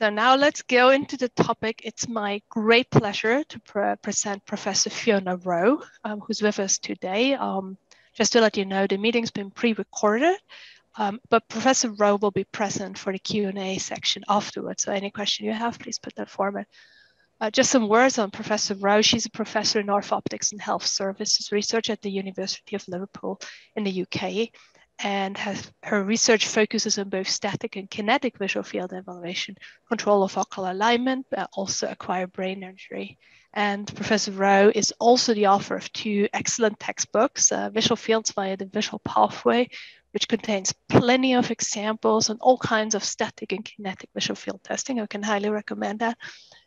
So now let's go into the topic. It's my great pleasure to pre present Professor Fiona Rowe, um, who's with us today. Um, just to let you know, the meeting's been pre-recorded, um, but Professor Rowe will be present for the Q&A section afterwards. So any question you have, please put that forward. Uh, just some words on Professor Rowe. She's a professor in orthoptics and health services research at the University of Liverpool in the UK and has, her research focuses on both static and kinetic visual field evaluation, control of ocular alignment, but also acquired brain injury. And Professor Rowe is also the author of two excellent textbooks, uh, Visual Fields via the Visual Pathway, which contains plenty of examples on all kinds of static and kinetic visual field testing. I can highly recommend that.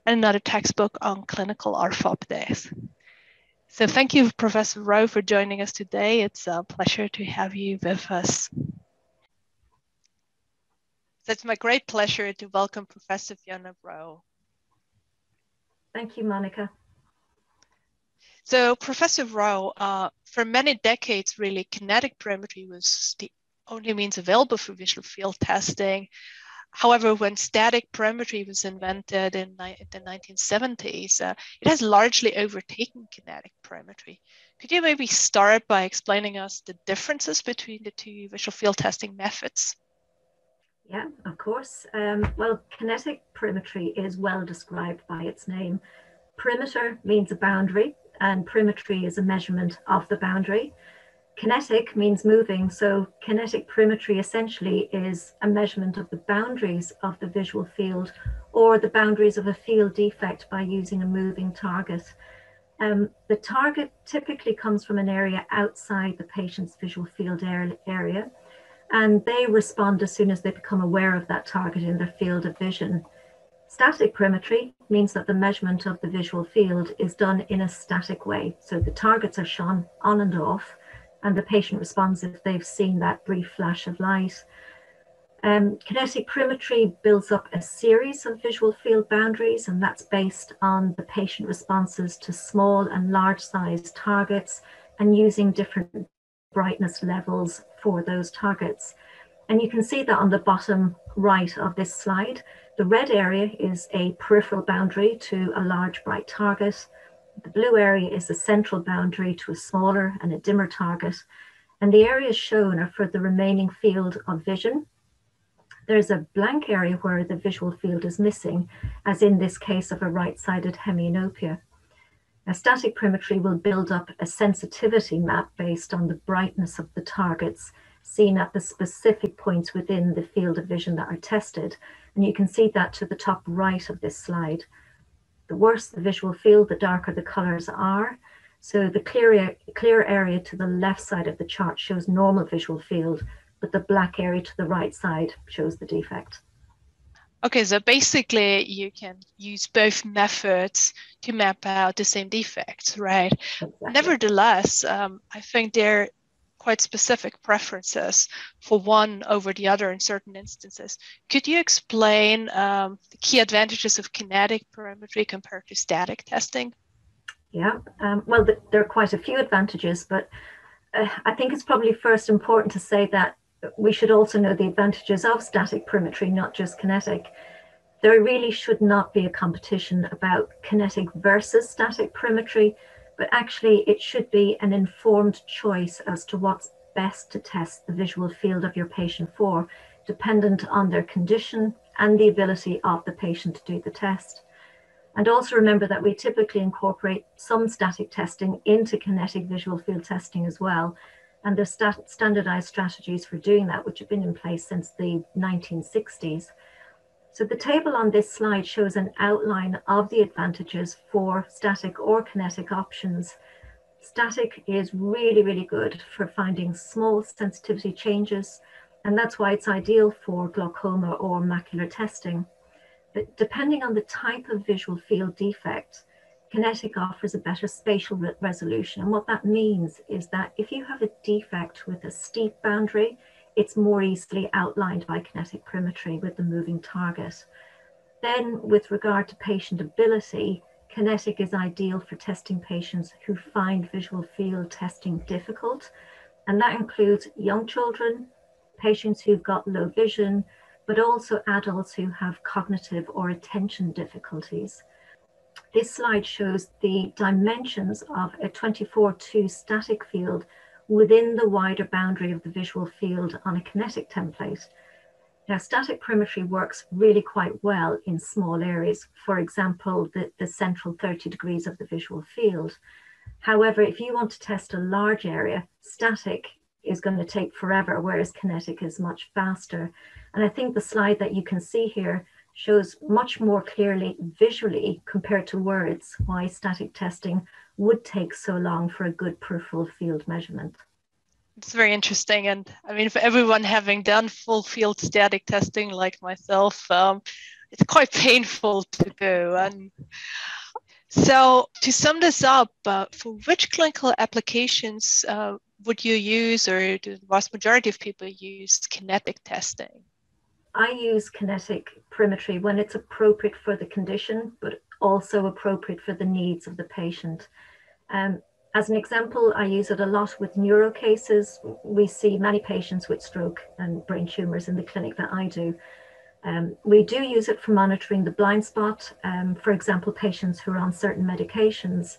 And another textbook on clinical orthoptics. So thank you, Professor Rowe, for joining us today. It's a pleasure to have you with us. So it's my great pleasure to welcome Professor Fiona Rowe. Thank you, Monica. So Professor Rowe, uh, for many decades, really, kinetic perimetry was the only means available for visual field testing. However, when static perimetry was invented in the 1970s, uh, it has largely overtaken kinetic perimetry. Could you maybe start by explaining us the differences between the two visual field testing methods? Yeah, of course. Um, well, kinetic perimetry is well described by its name. Perimeter means a boundary, and perimetry is a measurement of the boundary. Kinetic means moving, so kinetic perimetry essentially is a measurement of the boundaries of the visual field or the boundaries of a field defect by using a moving target. Um, the target typically comes from an area outside the patient's visual field area, and they respond as soon as they become aware of that target in their field of vision. Static perimetry means that the measurement of the visual field is done in a static way. So the targets are shone on and off, and the patient responds if they've seen that brief flash of light. Um, kinetic perimetry builds up a series of visual field boundaries, and that's based on the patient responses to small and large size targets and using different brightness levels for those targets. And you can see that on the bottom right of this slide, the red area is a peripheral boundary to a large bright target. The blue area is the central boundary to a smaller and a dimmer target. And the areas shown are for the remaining field of vision. There's a blank area where the visual field is missing, as in this case of a right-sided hemianopia. A static perimetry will build up a sensitivity map based on the brightness of the targets seen at the specific points within the field of vision that are tested. And you can see that to the top right of this slide. The worse the visual field, the darker the colors are. So the clear, clear area to the left side of the chart shows normal visual field, but the black area to the right side shows the defect. Okay, so basically you can use both methods to map out the same defects, right? Exactly. Nevertheless, um, I think there quite specific preferences for one over the other in certain instances. Could you explain um, the key advantages of kinetic perimetry compared to static testing? Yeah, um, well, the, there are quite a few advantages, but uh, I think it's probably first important to say that we should also know the advantages of static perimetry, not just kinetic. There really should not be a competition about kinetic versus static perimetry but actually it should be an informed choice as to what's best to test the visual field of your patient for, dependent on their condition and the ability of the patient to do the test. And also remember that we typically incorporate some static testing into kinetic visual field testing as well. And there's standardized strategies for doing that, which have been in place since the 1960s. So the table on this slide shows an outline of the advantages for static or kinetic options. Static is really, really good for finding small sensitivity changes, and that's why it's ideal for glaucoma or macular testing. But depending on the type of visual field defect, kinetic offers a better spatial re resolution. And what that means is that if you have a defect with a steep boundary, it's more easily outlined by kinetic perimetry with the moving target. Then with regard to patient ability, kinetic is ideal for testing patients who find visual field testing difficult. And that includes young children, patients who've got low vision, but also adults who have cognitive or attention difficulties. This slide shows the dimensions of a 24-2 static field within the wider boundary of the visual field on a kinetic template. Now, static perimetry works really quite well in small areas, for example, the, the central 30 degrees of the visual field. However, if you want to test a large area, static is going to take forever, whereas kinetic is much faster. And I think the slide that you can see here shows much more clearly visually compared to words why static testing would take so long for a good peripheral field measurement. It's very interesting. And I mean, for everyone having done full field static testing like myself, um, it's quite painful to do. And so, to sum this up, uh, for which clinical applications uh, would you use, or do the vast majority of people use kinetic testing? I use kinetic perimetry when it's appropriate for the condition, but also appropriate for the needs of the patient. Um, as an example, I use it a lot with neuro cases. We see many patients with stroke and brain tumors in the clinic that I do. Um, we do use it for monitoring the blind spot, um, for example, patients who are on certain medications.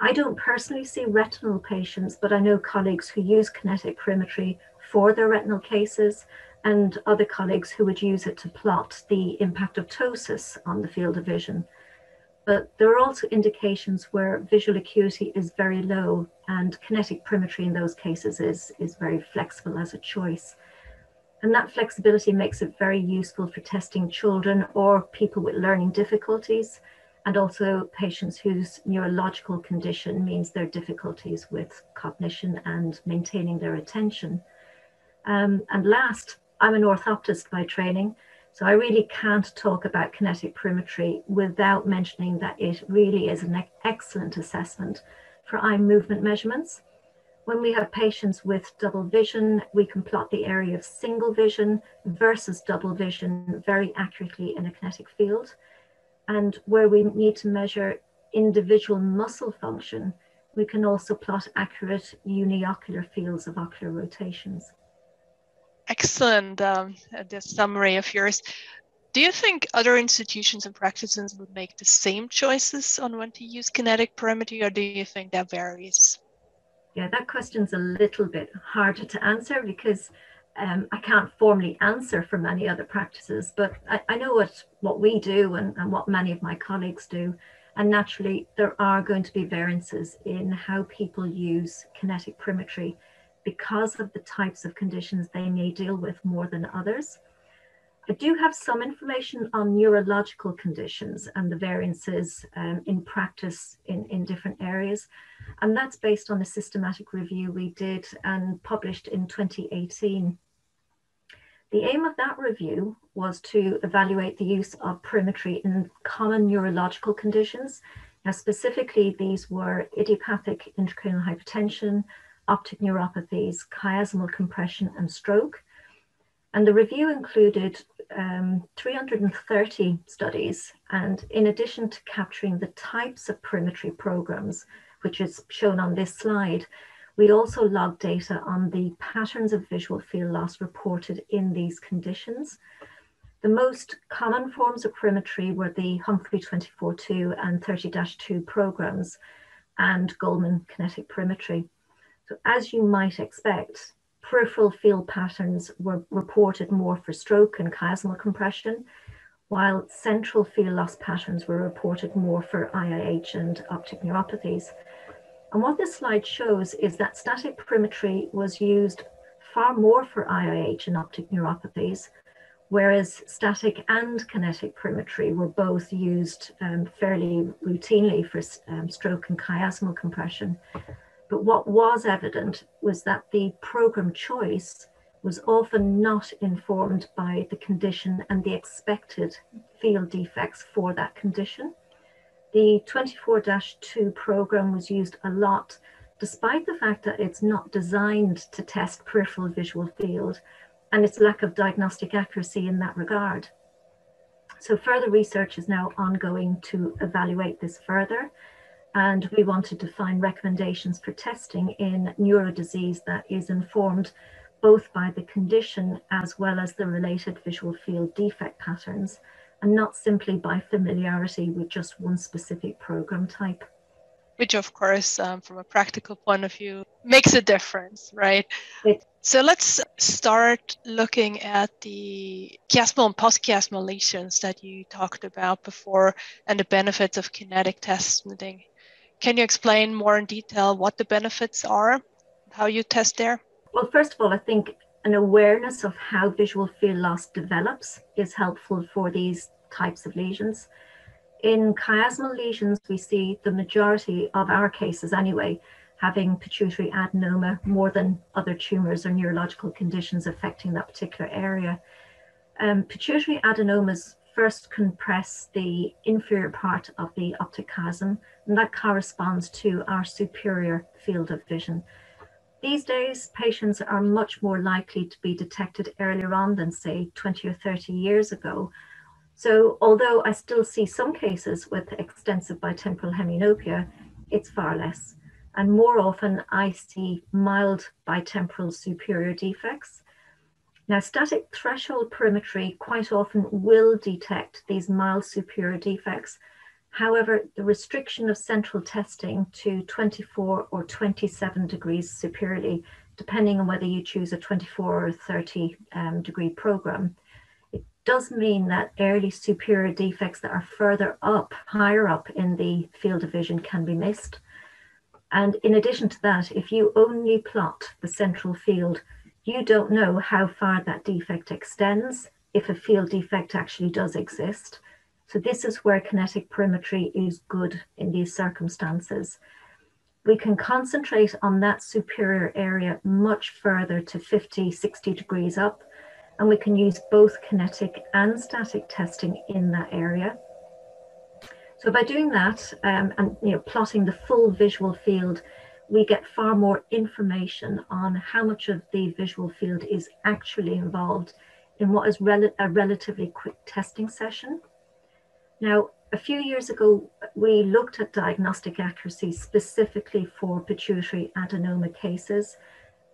I don't personally see retinal patients, but I know colleagues who use kinetic perimetry for their retinal cases and other colleagues who would use it to plot the impact of ptosis on the field of vision. But there are also indications where visual acuity is very low and kinetic perimetry in those cases is, is very flexible as a choice. And that flexibility makes it very useful for testing children or people with learning difficulties, and also patients whose neurological condition means their difficulties with cognition and maintaining their attention. Um, and last, I'm an orthoptist by training, so I really can't talk about kinetic perimetry without mentioning that it really is an excellent assessment for eye movement measurements. When we have patients with double vision, we can plot the area of single vision versus double vision very accurately in a kinetic field. And where we need to measure individual muscle function, we can also plot accurate uniocular fields of ocular rotations excellent um, the summary of yours. Do you think other institutions and practices would make the same choices on when to use kinetic perimetry, or do you think that varies? Yeah, that question's a little bit harder to answer because um, I can't formally answer for many other practices, but I, I know what, what we do and, and what many of my colleagues do. And naturally, there are going to be variances in how people use kinetic perimetry because of the types of conditions they may deal with more than others. I do have some information on neurological conditions and the variances um, in practice in, in different areas. And that's based on a systematic review we did and published in 2018. The aim of that review was to evaluate the use of perimetry in common neurological conditions. Now, specifically, these were idiopathic intracranial hypertension, optic neuropathies, chiasmal compression, and stroke. And the review included um, 330 studies. And in addition to capturing the types of perimetry programs, which is shown on this slide, we also logged data on the patterns of visual field loss reported in these conditions. The most common forms of perimetry were the Humphrey 24-2 and 30-2 programs and Goldmann kinetic perimetry. So as you might expect, peripheral field patterns were reported more for stroke and chiasmal compression, while central field loss patterns were reported more for IIH and optic neuropathies. And what this slide shows is that static perimetry was used far more for IIH and optic neuropathies, whereas static and kinetic perimetry were both used um, fairly routinely for um, stroke and chiasmal compression. But what was evident was that the program choice was often not informed by the condition and the expected field defects for that condition. The 24 2 program was used a lot, despite the fact that it's not designed to test peripheral visual field and its lack of diagnostic accuracy in that regard. So, further research is now ongoing to evaluate this further and we wanted to find recommendations for testing in neurodisease that is informed both by the condition as well as the related visual field defect patterns, and not simply by familiarity with just one specific program type. Which, of course, um, from a practical point of view, makes a difference, right? It, so let's start looking at the chiasmal and post-chiasmal lesions that you talked about before and the benefits of kinetic testing. Can you explain more in detail what the benefits are, how you test there? Well, first of all, I think an awareness of how visual field loss develops is helpful for these types of lesions. In chiasmal lesions, we see the majority of our cases anyway having pituitary adenoma more than other tumors or neurological conditions affecting that particular area. Um, pituitary adenomas first compress the inferior part of the optic chiasm, and that corresponds to our superior field of vision. These days, patients are much more likely to be detected earlier on than, say, 20 or 30 years ago. So, although I still see some cases with extensive bitemporal hemianopia, it's far less. And more often, I see mild bitemporal superior defects now, static threshold perimetry quite often will detect these mild superior defects. However, the restriction of central testing to 24 or 27 degrees superiorly, depending on whether you choose a 24 or 30 um, degree program, it does mean that early superior defects that are further up, higher up in the field of vision can be missed. And in addition to that, if you only plot the central field you don't know how far that defect extends, if a field defect actually does exist. So this is where kinetic perimetry is good in these circumstances. We can concentrate on that superior area much further to 50, 60 degrees up, and we can use both kinetic and static testing in that area. So by doing that um, and you know, plotting the full visual field, we get far more information on how much of the visual field is actually involved in what is rel a relatively quick testing session. Now, a few years ago, we looked at diagnostic accuracy specifically for pituitary adenoma cases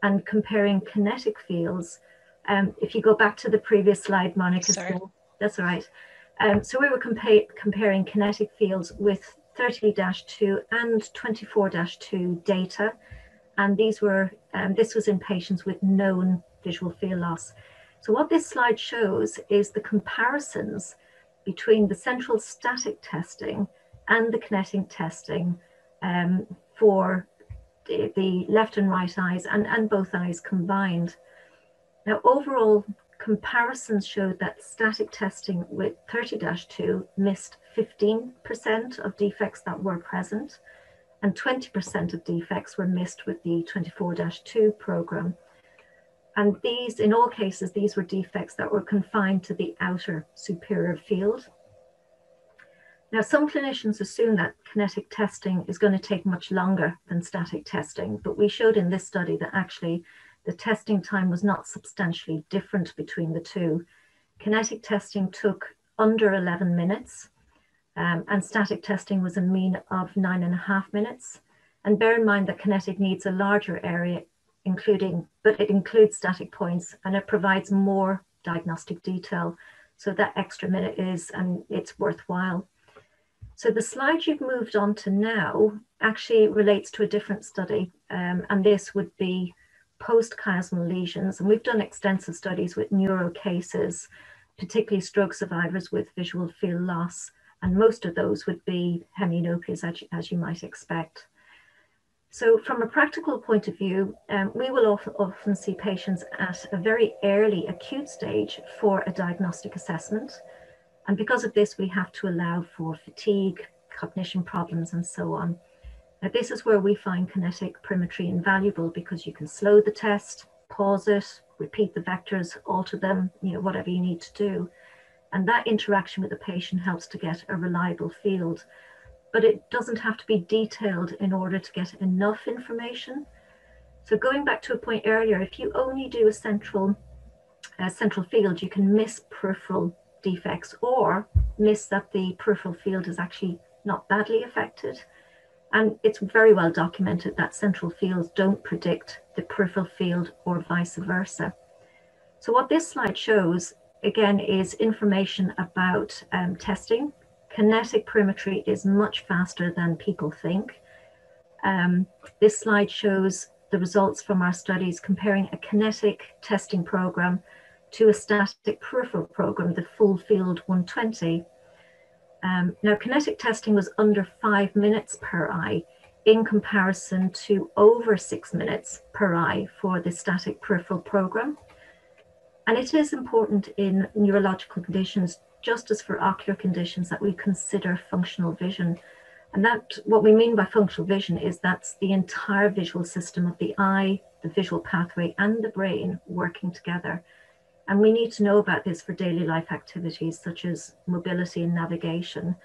and comparing kinetic fields. Um, if you go back to the previous slide, Monica, Sorry. that's all right. Um, so we were compa comparing kinetic fields with 30-2 and 24-2 data. And these were, um, this was in patients with known visual field loss. So what this slide shows is the comparisons between the central static testing and the kinetic testing um, for the, the left and right eyes and, and both eyes combined. Now, overall, comparisons showed that static testing with 30-2 missed 15% of defects that were present and 20% of defects were missed with the 24-2 program. And these, in all cases, these were defects that were confined to the outer superior field. Now, some clinicians assume that kinetic testing is going to take much longer than static testing, but we showed in this study that actually the testing time was not substantially different between the two. Kinetic testing took under 11 minutes, um, and static testing was a mean of nine and a half minutes. And bear in mind that kinetic needs a larger area, including, but it includes static points and it provides more diagnostic detail. So that extra minute is, and it's worthwhile. So the slide you've moved on to now actually relates to a different study. Um, and this would be post-chiasmal lesions. And we've done extensive studies with neuro cases, particularly stroke survivors with visual field loss. And most of those would be hemianopias, as, as you might expect. So from a practical point of view, um, we will often, often see patients at a very early acute stage for a diagnostic assessment. And because of this, we have to allow for fatigue, cognition problems, and so on. Now, this is where we find kinetic perimetry invaluable because you can slow the test, pause it, repeat the vectors, alter them, you know, whatever you need to do. And that interaction with the patient helps to get a reliable field. But it doesn't have to be detailed in order to get enough information. So going back to a point earlier, if you only do a central, uh, central field, you can miss peripheral defects or miss that the peripheral field is actually not badly affected. And it's very well documented that central fields don't predict the peripheral field or vice versa. So what this slide shows, again, is information about um, testing. Kinetic perimetry is much faster than people think. Um, this slide shows the results from our studies comparing a kinetic testing program to a static peripheral program, the full field 120. Um, now, kinetic testing was under five minutes per eye in comparison to over six minutes per eye for the static peripheral program. And it is important in neurological conditions, just as for ocular conditions, that we consider functional vision. And that what we mean by functional vision is that's the entire visual system of the eye, the visual pathway, and the brain working together. And we need to know about this for daily life activities such as mobility and navigation.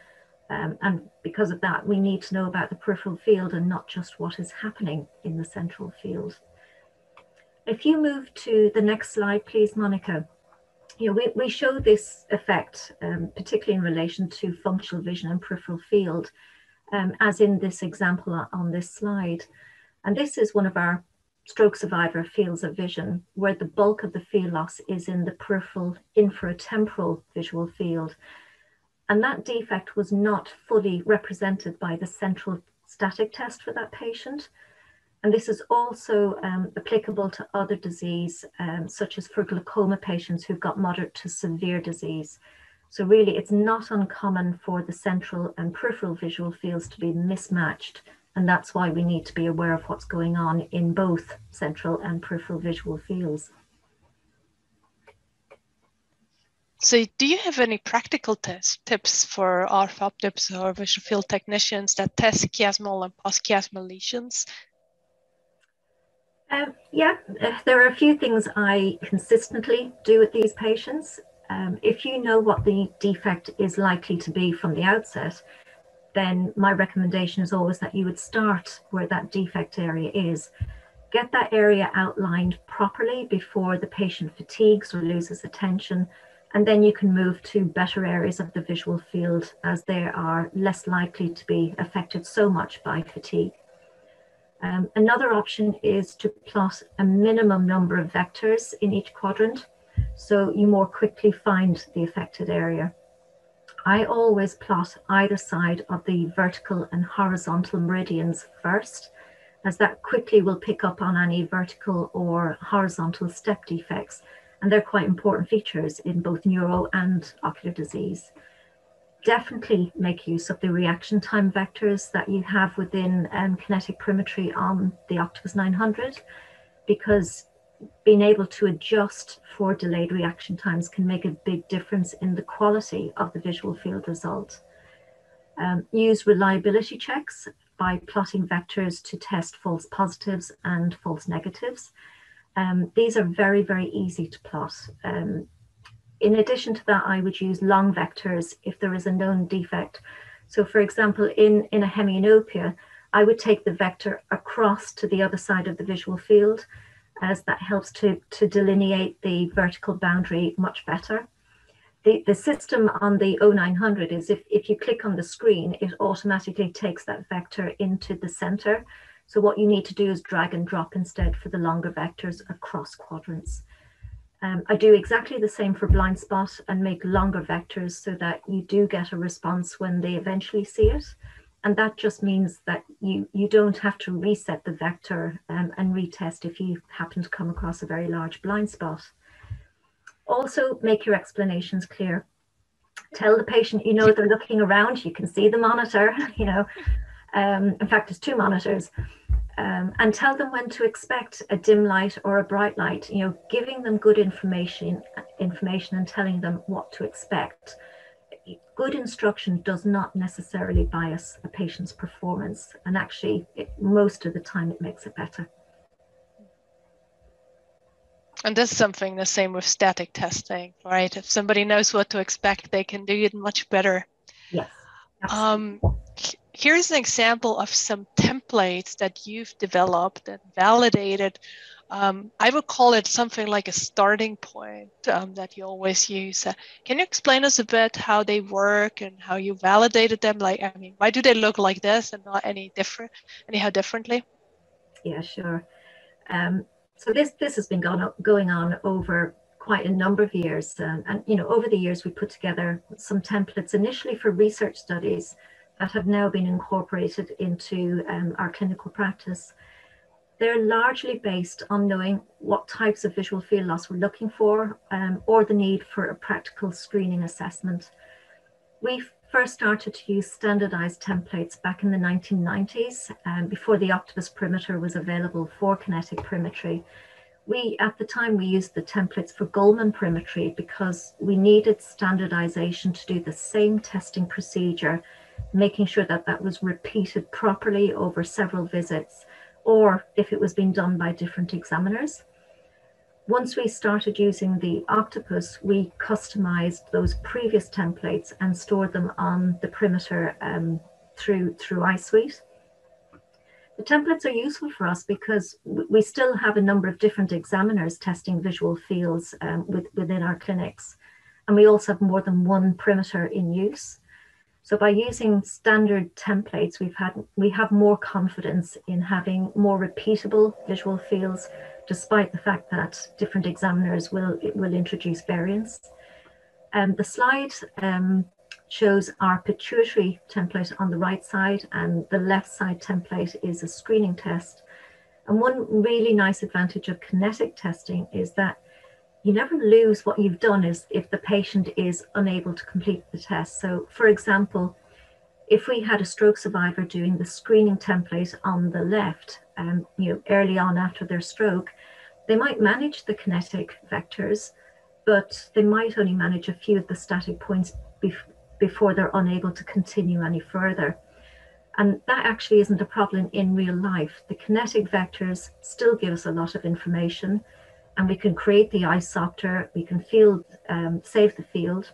Um, and because of that, we need to know about the peripheral field and not just what is happening in the central field. If you move to the next slide, please, Monica. You know, we, we show this effect, um, particularly in relation to functional vision and peripheral field, um, as in this example on this slide. And this is one of our stroke survivor fields of vision, where the bulk of the field loss is in the peripheral inferotemporal visual field. And that defect was not fully represented by the central static test for that patient. And this is also um, applicable to other disease, um, such as for glaucoma patients who've got moderate to severe disease. So really, it's not uncommon for the central and peripheral visual fields to be mismatched and that's why we need to be aware of what's going on in both central and peripheral visual fields. So do you have any practical test, tips for orthoptists or visual field technicians that test chiasmal and postchiasmal lesions? Um, yeah, uh, there are a few things I consistently do with these patients. Um, if you know what the defect is likely to be from the outset, then my recommendation is always that you would start where that defect area is. Get that area outlined properly before the patient fatigues or loses attention, and then you can move to better areas of the visual field as they are less likely to be affected so much by fatigue. Um, another option is to plot a minimum number of vectors in each quadrant so you more quickly find the affected area. I always plot either side of the vertical and horizontal meridians first, as that quickly will pick up on any vertical or horizontal step defects. And they're quite important features in both neuro and ocular disease. Definitely make use of the reaction time vectors that you have within um, kinetic perimetry on the Octopus 900, because being able to adjust for delayed reaction times can make a big difference in the quality of the visual field result. Um, use reliability checks by plotting vectors to test false positives and false negatives. Um, these are very, very easy to plot. Um, in addition to that, I would use long vectors if there is a known defect. So for example, in, in a hemianopia, I would take the vector across to the other side of the visual field as that helps to, to delineate the vertical boundary much better. The, the system on the 0900 is if, if you click on the screen, it automatically takes that vector into the center. So what you need to do is drag and drop instead for the longer vectors across quadrants. Um, I do exactly the same for blind spot and make longer vectors so that you do get a response when they eventually see it and that just means that you you don't have to reset the vector um, and retest if you happen to come across a very large blind spot. Also, make your explanations clear. Tell the patient you know they're looking around, you can see the monitor, you know. Um, in fact, there's two monitors. Um, and tell them when to expect a dim light or a bright light, you know, giving them good information, information and telling them what to expect good instruction does not necessarily bias a patient's performance. And actually, it, most of the time, it makes it better. And that's something the same with static testing, right? If somebody knows what to expect, they can do it much better. Yes. Um, here's an example of some templates that you've developed and validated. Um, I would call it something like a starting point um, that you always use. Uh, can you explain us a bit how they work and how you validated them? Like, I mean, why do they look like this and not any different, anyhow differently? Yeah, sure. Um, so this this has been going, on over quite a number of years, and you know, over the years we put together some templates initially for research studies that have now been incorporated into um, our clinical practice. They're largely based on knowing what types of visual field loss we're looking for um, or the need for a practical screening assessment. We first started to use standardized templates back in the 1990s um, before the Octopus perimeter was available for kinetic perimetry. We, at the time, we used the templates for Goldmann perimetry because we needed standardization to do the same testing procedure making sure that that was repeated properly over several visits, or if it was being done by different examiners. Once we started using the octopus, we customized those previous templates and stored them on the perimeter um, through, through EyeSuite. The templates are useful for us because we still have a number of different examiners testing visual fields um, with, within our clinics. And we also have more than one perimeter in use. So by using standard templates, we've had we have more confidence in having more repeatable visual fields, despite the fact that different examiners will will introduce variants. Um, the slide um, shows our pituitary template on the right side, and the left side template is a screening test. And one really nice advantage of kinetic testing is that you never lose what you've done is if the patient is unable to complete the test. So, for example, if we had a stroke survivor doing the screening template on the left, um, you know, early on after their stroke, they might manage the kinetic vectors, but they might only manage a few of the static points bef- before they're unable to continue any further. And that actually isn't a problem in real life. The kinetic vectors still give us a lot of information and we can create the isopter, we can field, um, save the field.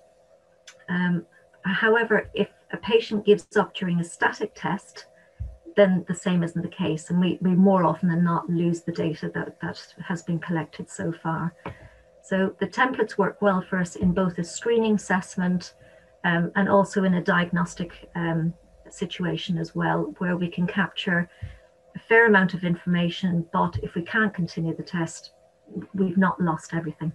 Um, however, if a patient gives up during a static test, then the same isn't the case. And we, we more often than not lose the data that, that has been collected so far. So the templates work well for us in both a screening assessment um, and also in a diagnostic um, situation as well, where we can capture a fair amount of information, but if we can't continue the test, we've not lost everything.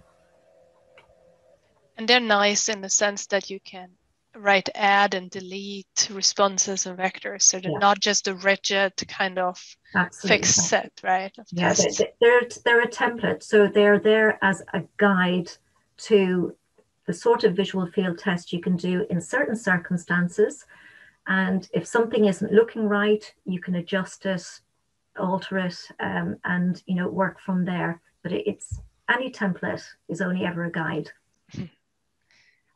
And they're nice in the sense that you can write add and delete responses and vectors. So they're yeah. not just a rigid kind of Absolutely. fixed set, right? yeah, they're, they're a template. So they're there as a guide to the sort of visual field test you can do in certain circumstances. And if something isn't looking right, you can adjust it, alter it, um, and you know work from there but it's any template is only ever a guide.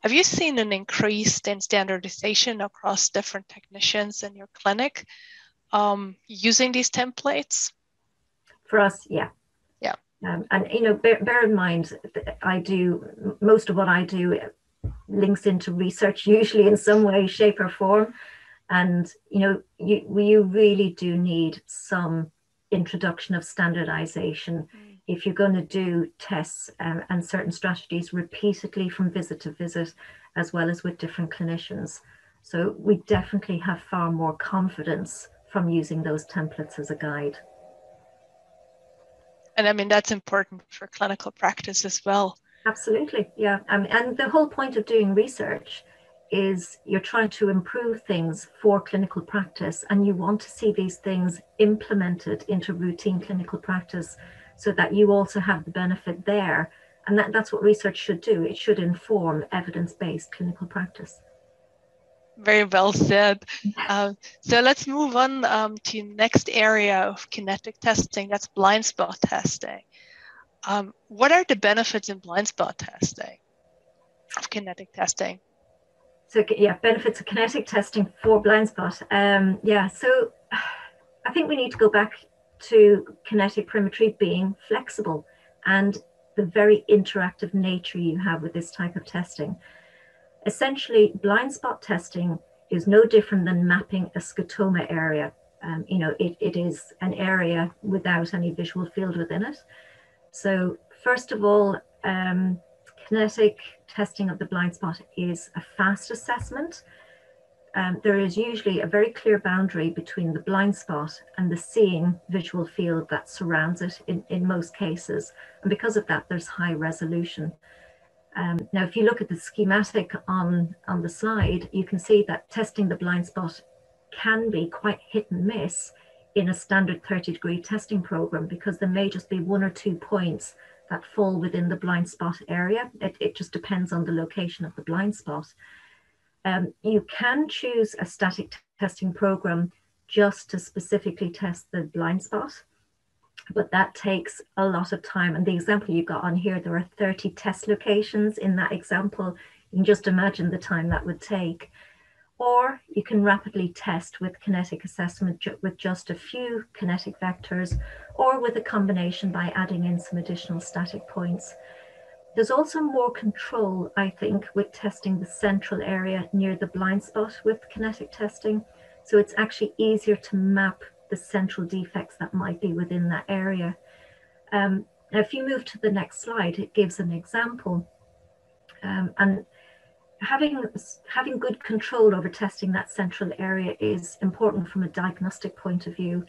Have you seen an increase in standardization across different technicians in your clinic um, using these templates? For us, yeah. Yeah. Um, and, you know, bear, bear in mind, I do most of what I do links into research, usually in some way, shape, or form. And, you know, you, you really do need some introduction of standardization. Mm if you're going to do tests um, and certain strategies repeatedly from visit to visit, as well as with different clinicians. So we definitely have far more confidence from using those templates as a guide. And I mean, that's important for clinical practice as well. Absolutely, yeah. Um, and the whole point of doing research is you're trying to improve things for clinical practice and you want to see these things implemented into routine clinical practice so that you also have the benefit there. And that, that's what research should do. It should inform evidence based clinical practice. Very well said. Um, so let's move on um, to next area of kinetic testing. That's blind spot testing. Um, what are the benefits in blind spot testing of kinetic testing? So yeah, benefits of kinetic testing for blind spot. Um, yeah, so I think we need to go back to kinetic perimetry being flexible and the very interactive nature you have with this type of testing. Essentially, blind spot testing is no different than mapping a scotoma area. Um, you know, it, it is an area without any visual field within it. So first of all, um, kinetic testing of the blind spot is a fast assessment. Um, there is usually a very clear boundary between the blind spot and the seeing visual field that surrounds it in, in most cases. And because of that, there's high resolution. Um, now, if you look at the schematic on, on the slide, you can see that testing the blind spot can be quite hit and miss in a standard 30 degree testing program because there may just be one or two points that fall within the blind spot area. It, it just depends on the location of the blind spot. Um, you can choose a static testing program just to specifically test the blind spot, but that takes a lot of time. And the example you got on here, there are 30 test locations in that example. You can just imagine the time that would take or you can rapidly test with kinetic assessment ju with just a few kinetic vectors or with a combination by adding in some additional static points. There's also more control, I think, with testing the central area near the blind spot with kinetic testing. So it's actually easier to map the central defects that might be within that area. Um, now, if you move to the next slide, it gives an example. Um, and having having good control over testing that central area is important from a diagnostic point of view.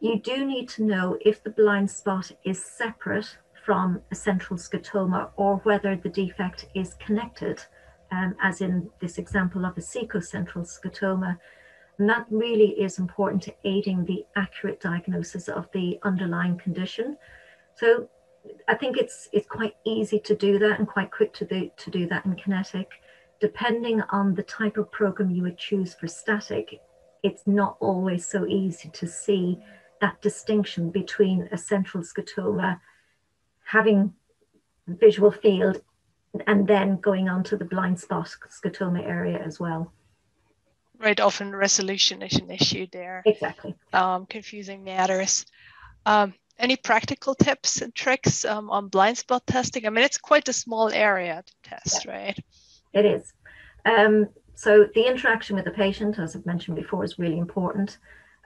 You do need to know if the blind spot is separate from a central scotoma or whether the defect is connected, um, as in this example of a cecocentral scotoma. And that really is important to aiding the accurate diagnosis of the underlying condition. So I think it's it's quite easy to do that and quite quick to do, to do that in kinetic. Depending on the type of program you would choose for static, it's not always so easy to see that distinction between a central scotoma having visual field and then going on to the blind spot scotoma area as well. Right, often resolution is an issue there. Exactly. Um, confusing matters. Um, any practical tips and tricks um, on blind spot testing? I mean, it's quite a small area to test, yeah. right? It is. Um, so the interaction with the patient, as I've mentioned before, is really important.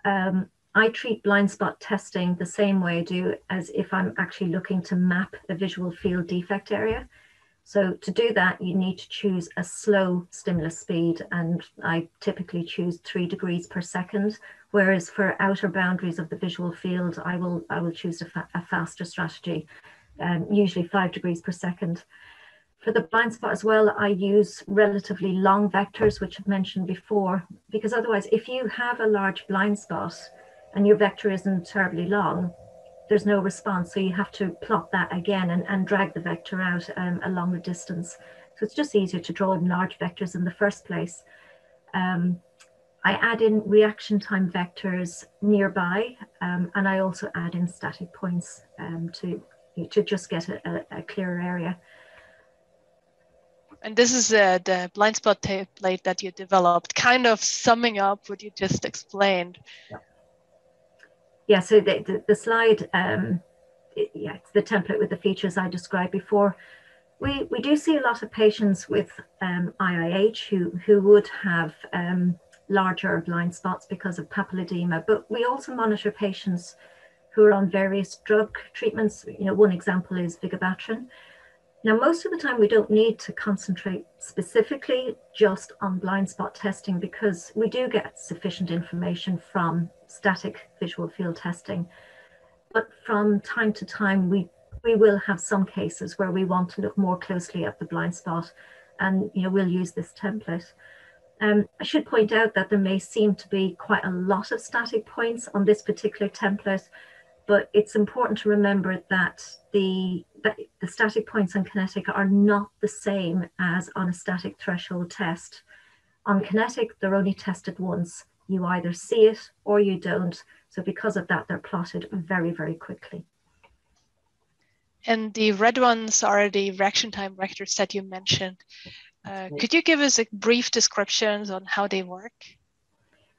Um, I treat blind spot testing the same way I do as if I'm actually looking to map a visual field defect area. So to do that, you need to choose a slow stimulus speed, and I typically choose three degrees per second. Whereas for outer boundaries of the visual field, I will I will choose a, fa a faster strategy, um, usually five degrees per second. For the blind spot as well, I use relatively long vectors, which I've mentioned before, because otherwise, if you have a large blind spot and your vector isn't terribly long, there's no response. So you have to plot that again and, and drag the vector out um, a longer distance. So it's just easier to draw in large vectors in the first place. Um, I add in reaction time vectors nearby, um, and I also add in static points um, to, to just get a, a, a, clearer area. And this is uh, the blind spot template that you developed, kind of summing up what you just explained. Yeah yeah, so the, the, the slide, um, it, yeah, it's the template with the features I described before. We, we do see a lot of patients with um, IIH who, who would have um, larger blind spots because of papilledema, but we also monitor patients who are on various drug treatments. You know, one example is vigabatrin. Now, most of the time, we don't need to concentrate specifically just on blind spot testing because we do get sufficient information from static visual field testing. But from time to time, we, we will have some cases where we want to look more closely at the blind spot and you know, we'll use this template. Um, I should point out that there may seem to be quite a lot of static points on this particular template, but it's important to remember that the, that the static points on kinetic are not the same as on a static threshold test. On kinetic, they're only tested once. You either see it or you don't. So because of that, they're plotted very, very quickly. And the red ones are the reaction time vectors that you mentioned. Uh, could you give us a brief descriptions on how they work?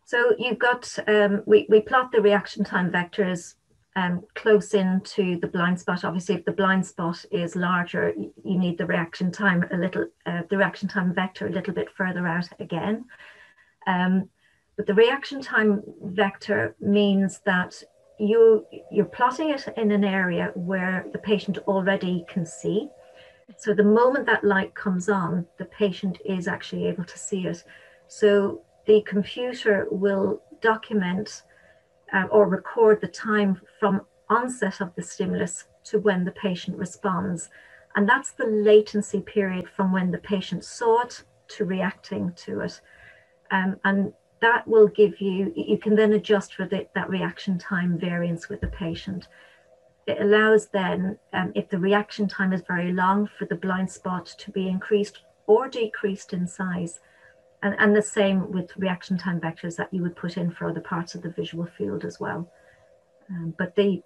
So you've got, um, we, we plot the reaction time vectors um, close in to the blind spot. Obviously, if the blind spot is larger, you need the reaction time a little, uh, the reaction time vector a little bit further out again. Um, but the reaction time vector means that you you're plotting it in an area where the patient already can see. So the moment that light comes on, the patient is actually able to see it. So the computer will document uh, or record the time from onset of the stimulus to when the patient responds. And that's the latency period from when the patient saw it to reacting to it. Um, and that will give you, you can then adjust for the, that reaction time variance with the patient. It allows then, um, if the reaction time is very long, for the blind spot to be increased or decreased in size. And, and the same with reaction time vectors that you would put in for other parts of the visual field as well. Um, but the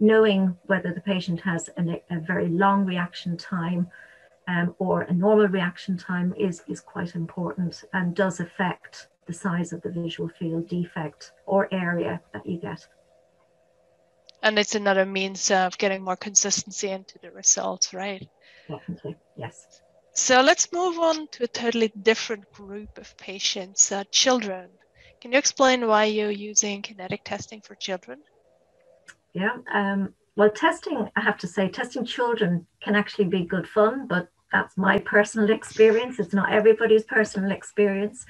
knowing whether the patient has an, a very long reaction time um, or a normal reaction time is, is quite important and does affect the size of the visual field defect or area that you get. And it's another means of getting more consistency into the results, right? Definitely, yes. So let's move on to a totally different group of patients, uh, children. Can you explain why you're using kinetic testing for children? Yeah, um, well, testing, I have to say, testing children can actually be good fun, but that's my personal experience. It's not everybody's personal experience.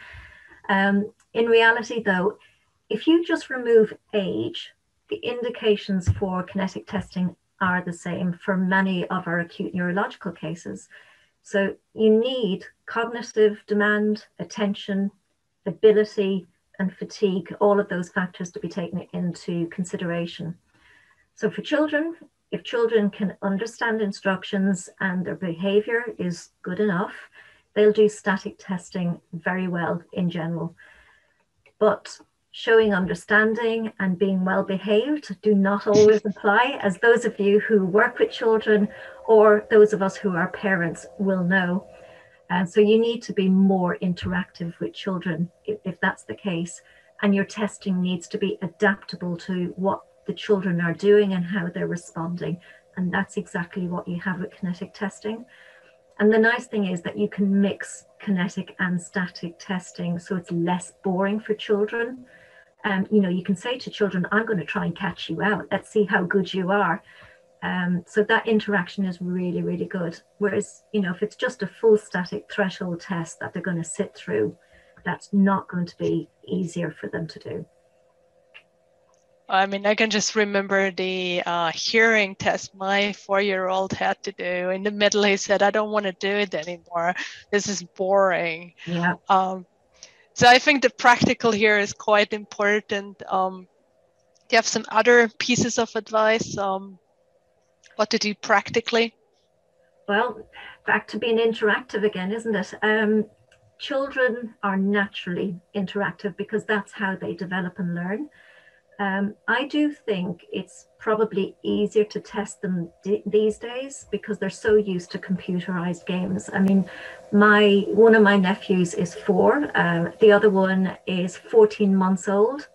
Um, in reality, though, if you just remove age, the indications for kinetic testing are the same for many of our acute neurological cases. So you need cognitive demand, attention, ability, and fatigue, all of those factors to be taken into consideration. So for children, if children can understand instructions and their behavior is good enough, they'll do static testing very well in general. But showing understanding and being well behaved do not always apply, as those of you who work with children or those of us who are parents will know. And so you need to be more interactive with children if, if that's the case. And your testing needs to be adaptable to what the children are doing and how they're responding. And that's exactly what you have with kinetic testing. And the nice thing is that you can mix kinetic and static testing so it's less boring for children. Um, you know, you can say to children, I'm going to try and catch you out. Let's see how good you are. Um, so that interaction is really, really good. Whereas, you know, if it's just a full static threshold test that they're going to sit through, that's not going to be easier for them to do. I mean, I can just remember the uh, hearing test my four year old had to do. In the middle, he said, I don't want to do it anymore. This is boring. Yeah. Um, so I think the practical here is quite important. Um, do you have some other pieces of advice? Um, what to do practically? Well, back to being interactive again, isn't it? Um, children are naturally interactive because that's how they develop and learn. Um, I do think it's probably easier to test them d- these days because they're so used to computerized games. I mean, my one of my nephews is four, uh, the other one is 14 months old.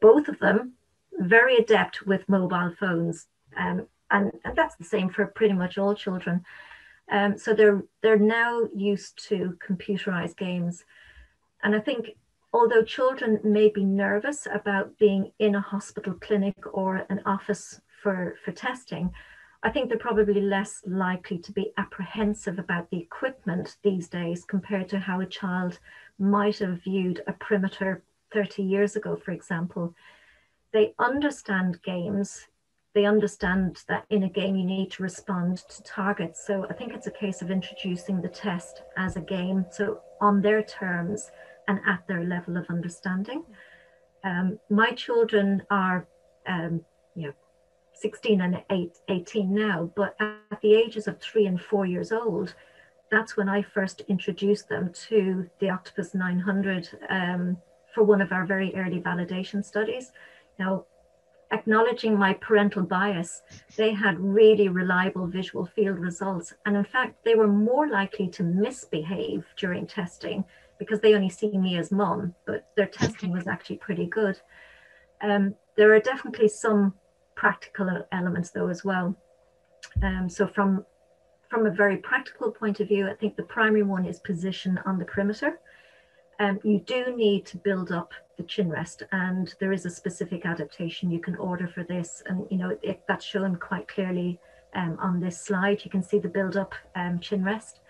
Both of them very adept with mobile phones, um, and, and that's the same for pretty much all children. Um, so they're they're now used to computerized games, and I think although children may be nervous about being in a hospital clinic or an office for, for testing, I think they're probably less likely to be apprehensive about the equipment these days compared to how a child might have viewed a perimeter 30 years ago, for example. They understand games. They understand that in a game you need to respond to targets. So I think it's a case of introducing the test as a game. So on their terms, and at their level of understanding. Um, my children are, um, you know, 16 and 8, 18 now, but at the ages of three and four years old, that's when I first introduced them to the Octopus 900 um, for one of our very early validation studies. Now, acknowledging my parental bias, they had really reliable visual field results. And in fact, they were more likely to misbehave during testing because they only see me as mom, but their testing was actually pretty good. Um, there are definitely some practical elements though as well. Um, so from from a very practical point of view, I think the primary one is position on the perimeter. um, you do need to build up the chin rest and there is a specific adaptation you can order for this and you know it, that's shown quite clearly um, on this slide you can see the build up um, chin rest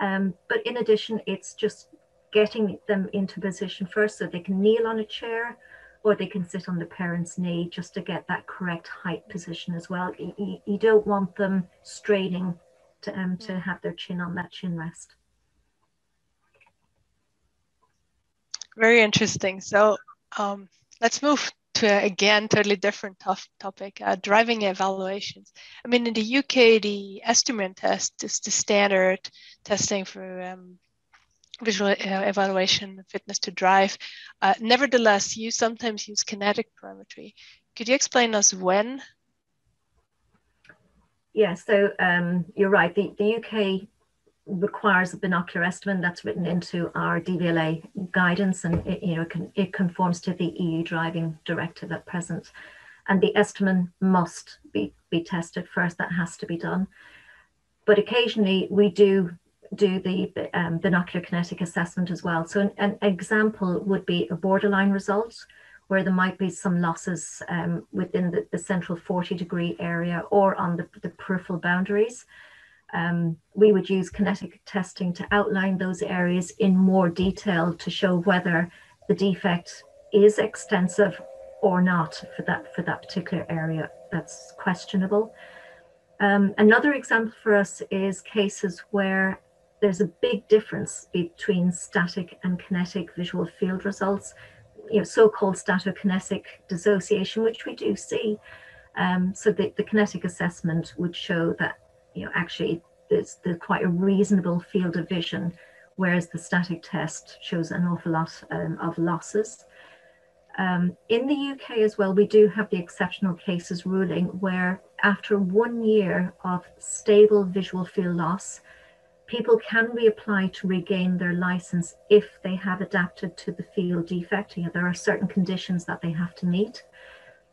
um, but in addition it's just getting them into position first so they can kneel on a chair or they can sit on the parent's knee just to get that correct height position as well you, you don't want them straining to, um, to mm. have their chin on that chin rest very interesting. So um, let's move to again totally different tough topic: uh, driving evaluations. I mean, in the UK, the Esterman test is the standard testing for um, visual uh, evaluation fitness to drive. Uh, nevertheless, you sometimes use kinetic perimetry. Could you explain us when? Yeah, so um, you're right. The, the UK requires a binocular Esterman that's written into our DVLA guidance and it, you know, can, it conforms to the EU driving directive at present. And the Esterman must be, be tested first, that has to be done. But occasionally we do do the um, binocular kinetic assessment as well. So an, an, example would be a borderline result where there might be some losses um, within the, the central 40 degree area or on the, the peripheral boundaries um, we would use kinetic testing to outline those areas in more detail to show whether the defect is extensive or not for that for that particular area that's questionable. Um, another example for us is cases where there's a big difference between static and kinetic visual field results, you know, so-called statokinetic dissociation, which we do see. Um, so the, the kinetic assessment would show that you know, actually there's, there's quite a reasonable field of vision, whereas the static test shows an awful lot um, of losses. Um, in the UK as well, we do have the exceptional cases ruling where after one year of stable visual field loss, people can reapply to regain their license if they have adapted to the field defect. You know, there are certain conditions that they have to meet.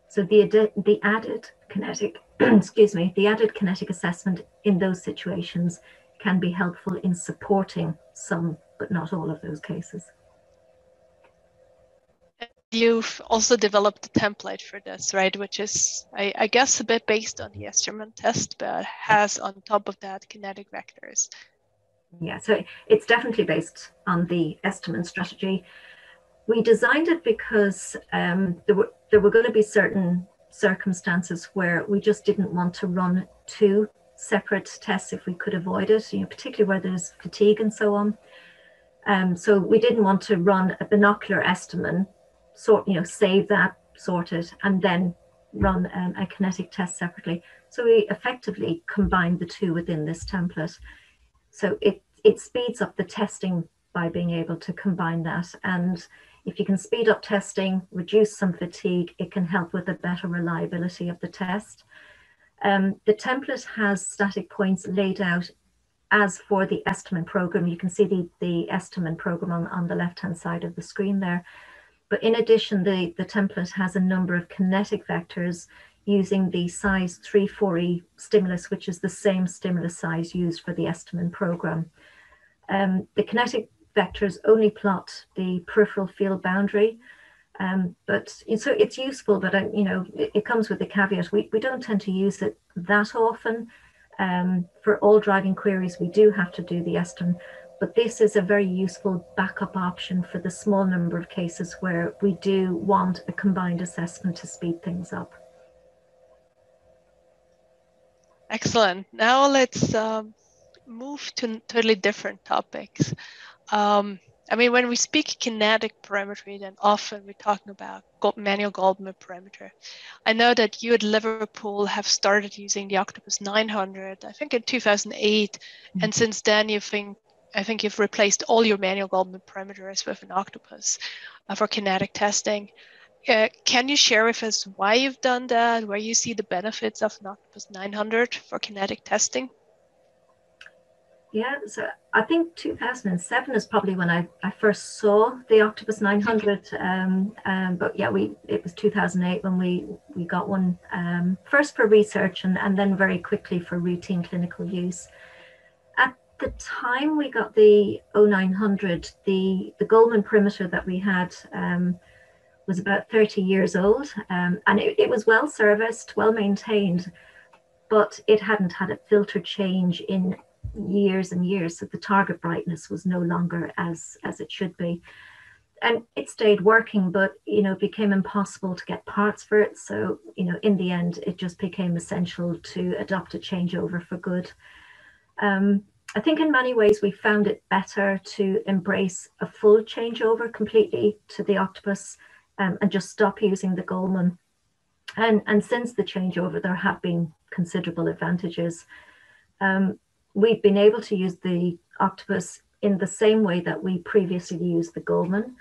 So the, the added kinetic, excuse me, the added kinetic assessment in those situations can be helpful in supporting some, but not all of those cases. You've also developed a template for this, right? Which is, I, I guess, a bit based on the Esterman test, but has on top of that kinetic vectors. Yeah, so it's definitely based on the Esterman strategy. We designed it because um, there were there were going to be certain circumstances where we just didn't want to run two separate tests if we could avoid it, you know, particularly where there's fatigue and so on. Um, so we didn't want to run a binocular Esterman, sort, you know, save that, sort it, and then run um, a kinetic test separately. So we effectively combined the two within this template. So it, it speeds up the testing by being able to combine that. And if you can speed up testing, reduce some fatigue, it can help with a better reliability of the test. Um, the template has static points laid out as for the Esterman program. You can see the, the Esterman program on, on the left-hand side of the screen there. But in addition, the, the template has a number of kinetic vectors using the size 3-4E stimulus, which is the same stimulus size used for the Esterman program. Um, the kinetic vectors only plot the peripheral field boundary. Um, but so it's useful, but uh, you know it, it, comes with the caveat. We, we don't tend to use it that often. Um, for all driving queries, we do have to do the Esterman, but this is a very useful backup option for the small number of cases where we do want a combined assessment to speed things up. Excellent. Now let's um, move to totally different topics. Um, I mean, when we speak kinetic perimetry, then often we're talking about manual Goldmann perimeter. I know that you at Liverpool have started using the Octopus 900, I think in 2008, mm-hmm. and since then you think I think you've replaced all your manual Goldmann perimeters with an Octopus uh, for kinetic testing. Uh, can you share with us why you've done that, where you see the benefits of an Octopus 900 for kinetic testing? Yeah, so I think 2007 is probably when I, I first saw the Octopus 900. Um, um, but yeah, we it was 2008 when we we got one um, first for research and, and then very quickly for routine clinical use. At the time we got the 0900, the, the Goldmann perimeter that we had um, was about 30 years old um, and it, it was well serviced, well maintained, but it hadn't had a filter change in years and years. So the target brightness was no longer as, as it should be. And it stayed working, but you know, it became impossible to get parts for it. So, you know, in the end, it just became essential to adopt a changeover for good. Um, I think in many ways we found it better to embrace a full changeover completely to the octopus um, and just stop using the Goldmann. And, and since the changeover, there have been considerable advantages. Um, we've been able to use the octopus in the same way that we previously used the Goldmann.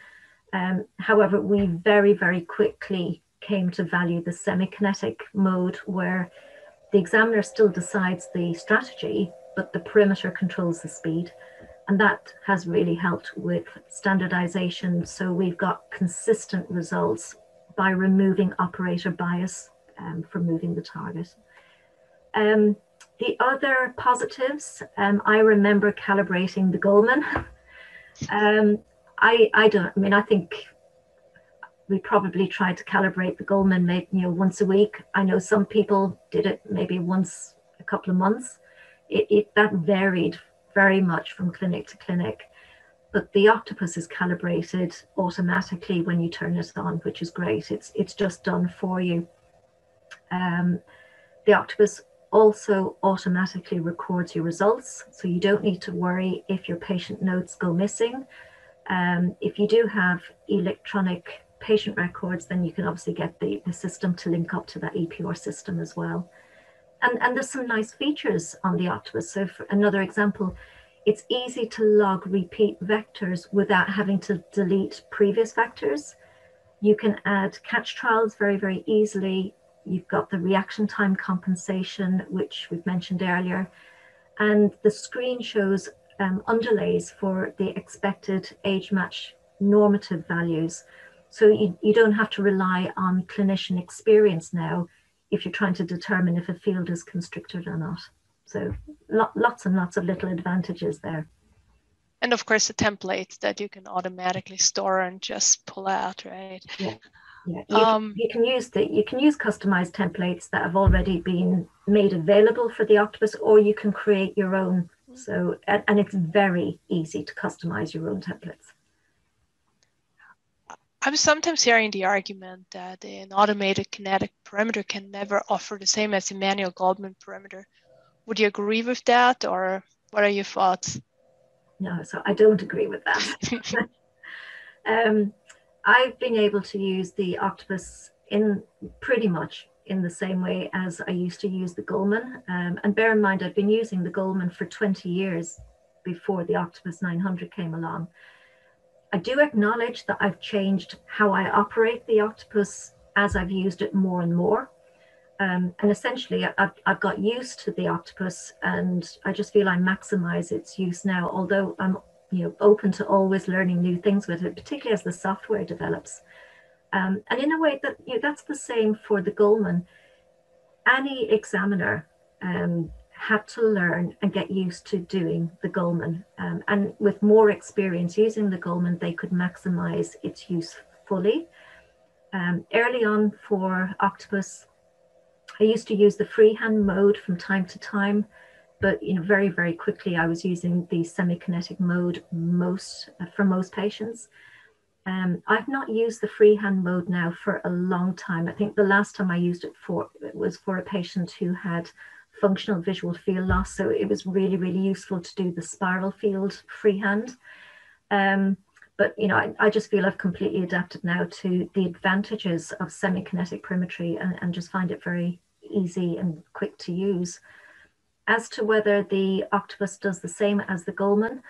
Um, however, we very, very quickly came to value the semi-kinetic mode where the examiner still decides the strategy, but the perimeter controls the speed. And that has really helped with standardization. So we've got consistent results by removing operator bias um, from moving the target. Um, the other positives, um, I remember calibrating the Goldmann. Um, I, I don't, I mean, I think we probably tried to calibrate the Goldmann maybe, you know, once a week. I know some people did it maybe once a couple of months. It, it that varied very much from clinic to clinic. But the octopus is calibrated automatically when you turn it on, which is great. It's it's just done for you. Um, the octopus also automatically records your results. So you don't need to worry if your patient notes go missing. Um, if you do have electronic patient records, then you can obviously get the, the system to link up to that EPR system as well. And, and there's some nice features on the Octopus. So for another example, it's easy to log repeat vectors without having to delete previous vectors. You can add catch trials very, very easily You've got the reaction time compensation, which we've mentioned earlier. And the screen shows um, underlays for the expected age match normative values. So you, you don't have to rely on clinician experience now if you're trying to determine if a field is constricted or not. So lo lots and lots of little advantages there. And of course, the templates that you can automatically store and just pull out, right? Yeah. Yeah, you, um, you, can use the you can use customized templates that have already been made available for the Octopus, or you can create your own. So and, and it's very easy to customize your own templates. I'm sometimes hearing the argument that an automated kinetic perimeter can never offer the same as a manual Goldmann perimeter. Would you agree with that, or what are your thoughts? No, so I don't agree with that. um, I've been able to use the octopus in pretty much in the same way as I used to use the Goldmann. Um, and bear in mind, I've been using the Goldmann for 20 years before the Octopus 900 came along. I do acknowledge that I've changed how I operate the Octopus as I've used it more and more. Um, and essentially, I've, I've got used to the Octopus and I just feel I maximize its use now, although I'm you know open to always learning new things with it, particularly as the software develops. Um, and in a way that you know, that's the same for the Goldmann. Any examiner um, had to learn and get used to doing the Goldmann. Um, and with more experience using the Goldmann, they could maximize its use fully. Um, early on for Octopus, I used to use the freehand mode from time to time but you know very very quickly i was using the semi-kinetic mode most uh, for most patients. Um, i've not used the freehand mode now for a long time. I think the last time i used it for it was for a patient who had functional visual field loss so it was really really useful to do the spiral field freehand. Um, but you know I, I, just feel i've completely adapted now to the advantages of semi-kinetic perimetry and, and just find it very easy and quick to use as to whether the octopus does the same as the Goldmann,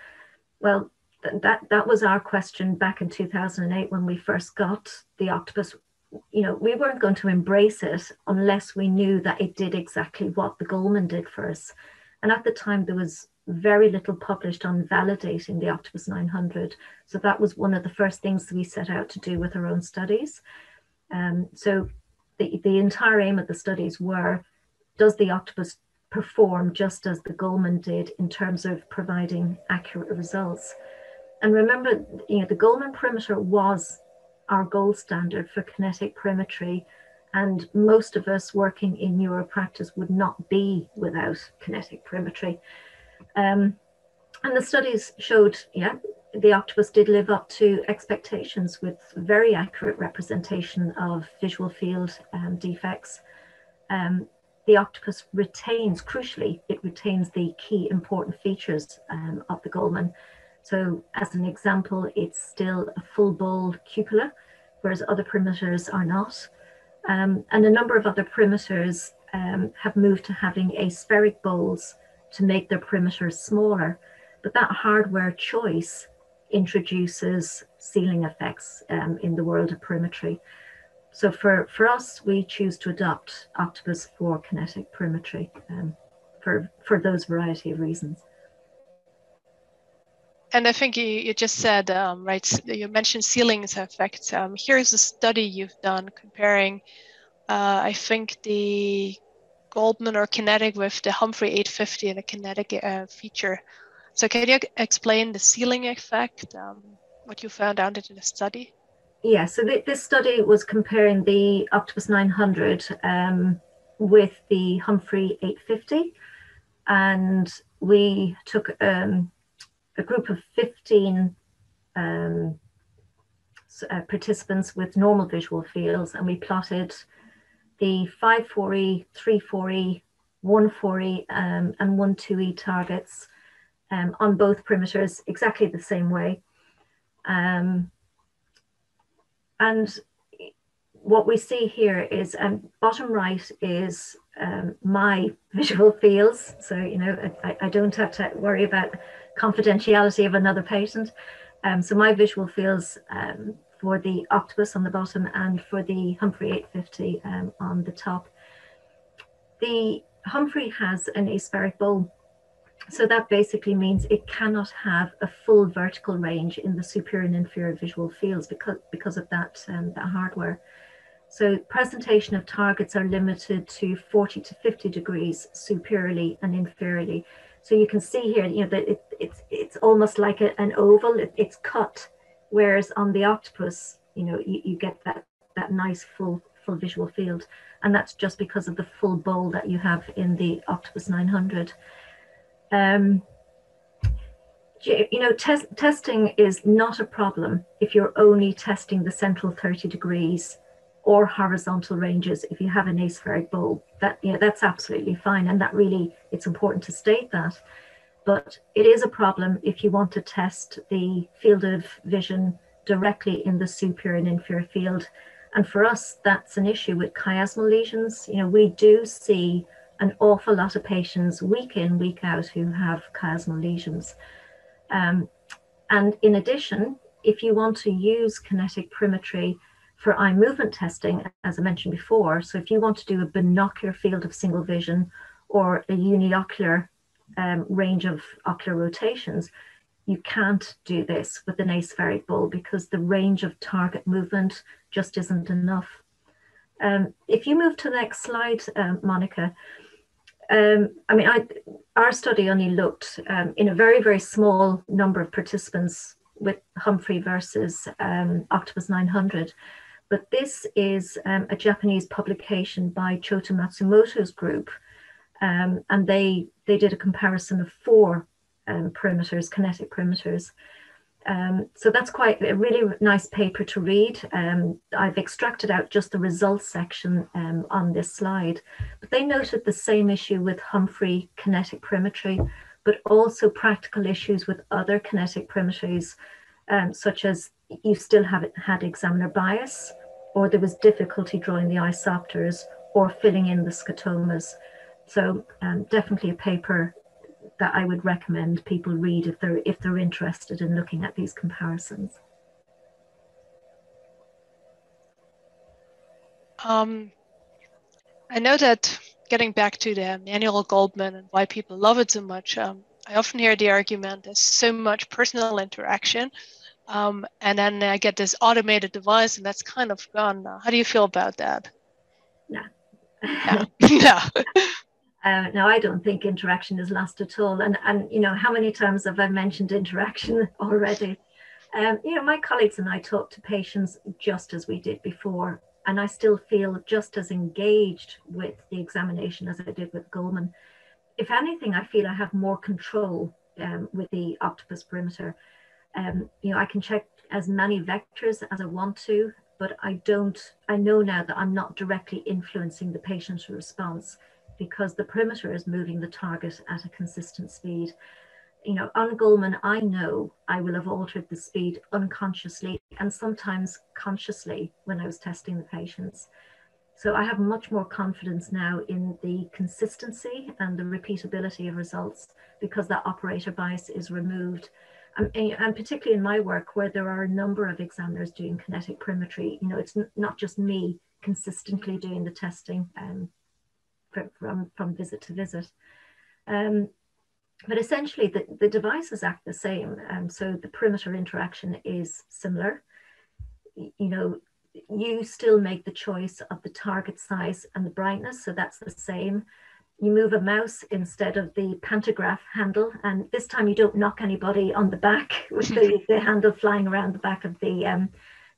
well, th- that that was our question back in 2008 when we first got the octopus. You know, we weren't going to embrace it unless we knew that it did exactly what the Goldmann did for us. And at the time, there was very little published on validating the Octopus 900. So that was one of the first things we set out to do with our own studies. Um, so the, the entire aim of the studies were, does the octopus perform just as the Goldmann did in terms of providing accurate results. And remember, you know, the Goldmann perimeter was our gold standard for kinetic perimetry. And most of us working in neuropractice would not be without kinetic perimetry. Um, and the studies showed, yeah, the octopus did live up to expectations with very accurate representation of visual field um, defects. Um, the octopus retains, crucially, it retains the key important features um, of the Goldmann. So as an example, it's still a full bowl cupola, whereas other perimeters are not. Um, and a number of other perimeters um, have moved to having aspheric bowls to make their perimeters smaller. But that hardware choice introduces ceiling effects um, in the world of perimetry. So for, for us, we choose to adopt Octopus for kinetic perimetry um, for, for those variety of reasons. And I think you, you just said, um, right, you mentioned ceilings effect. Um, here's a study you've done comparing, uh, I think, the Goldmann or kinetic with the Humphrey 850 and a kinetic uh, feature. So can you explain the ceiling effect, um, what you found out in the study? Yeah, so th this study was comparing the Octopus 900 um, with the Humphrey 850. And we took um, a group of 15 um, uh, participants with normal visual fields and we plotted the 5-4E, 3-4E, 1-4E um, and 1-2E targets um, on both perimeters exactly the same way. Um, and what we see here is um, bottom right is um, my visual fields. So, you know, I, I, don't have to worry about confidentiality of another patient. Um, so my visual fields um, for the octopus on the bottom and for the Humphrey 850 um, on the top. The Humphrey has an aspheric bowl so that basically means it cannot have a full vertical range in the superior and inferior visual fields because, because of that, um, that hardware. So presentation of targets are limited to 40 to 50 degrees superiorly and inferiorly. So you can see here, you know, that it, it's, it's almost like a, an oval, it, it's cut. Whereas on the octopus, you know, you, you get that, that nice full, full visual field. And that's just because of the full bowl that you have in the Octopus 900. Um, you know, test, testing is not a problem if you're only testing the central 30 degrees or horizontal ranges if you have an aspheric bowl. That, you know, that's absolutely fine. And that really, it's important to state that. But it is a problem if you want to test the field of vision directly in the superior and inferior field. And for us, that's an issue with chiasmal lesions. You know, we do see an awful lot of patients week in, week out who have chiasmal lesions. Um, and in addition, if you want to use kinetic perimetry for eye movement testing, as I mentioned before, so if you want to do a binocular field of single vision or a uniocular um, range of ocular rotations, you can't do this with an aspheric bowl because the range of target movement just isn't enough. Um, if you move to the next slide, um, Monica, um, I mean, I, our study only looked um, in a very, very small number of participants with Humphrey versus um, Octopus 900. But this is um, a Japanese publication by Chota Matsumoto's group. Um, and they, they did a comparison of four um, perimeters, kinetic perimeters. Um, so that's quite a really nice paper to read. Um, I've extracted out just the results section um, on this slide, but they noted the same issue with Humphrey kinetic perimetry, but also practical issues with other kinetic perimetries, um, such as you still haven't had examiner bias, or there was difficulty drawing the isopters or filling in the scotomas. So um, definitely a paper that I would recommend people read if they're if they're interested in looking at these comparisons. Um, I know that getting back to the manual Goldmann and why people love it so much, um, I often hear the argument there's so much personal interaction. Um, and then I get this automated device and that's kind of gone. How do you feel about that? Yeah. yeah. yeah. Uh, now, I don't think interaction is lost at all. And, and, you know, how many times have I mentioned interaction already? Um, you know, my colleagues and I talk to patients just as we did before, and I still feel just as engaged with the examination as I did with Goldmann. If anything, I feel I have more control um, with the octopus perimeter. Um, you know, I can check as many vectors as I want to, but I don't, I know now that I'm not directly influencing the patient's response because the perimeter is moving the target at a consistent speed. You know, on Goldmann, I know I will have altered the speed unconsciously and sometimes consciously when I was testing the patients. So I have much more confidence now in the consistency and the repeatability of results because that operator bias is removed. Um, and particularly in my work where there are a number of examiners doing kinetic perimetry, you know, it's not just me consistently doing the testing um, from, from visit to visit. Um, but essentially the, the devices act the same. And so the perimeter interaction is similar. You know, you still make the choice of the target size and the brightness. So that's the same. You move a mouse instead of the pantograph handle. And this time you don't knock anybody on the back with the, the handle flying around the back of the, um,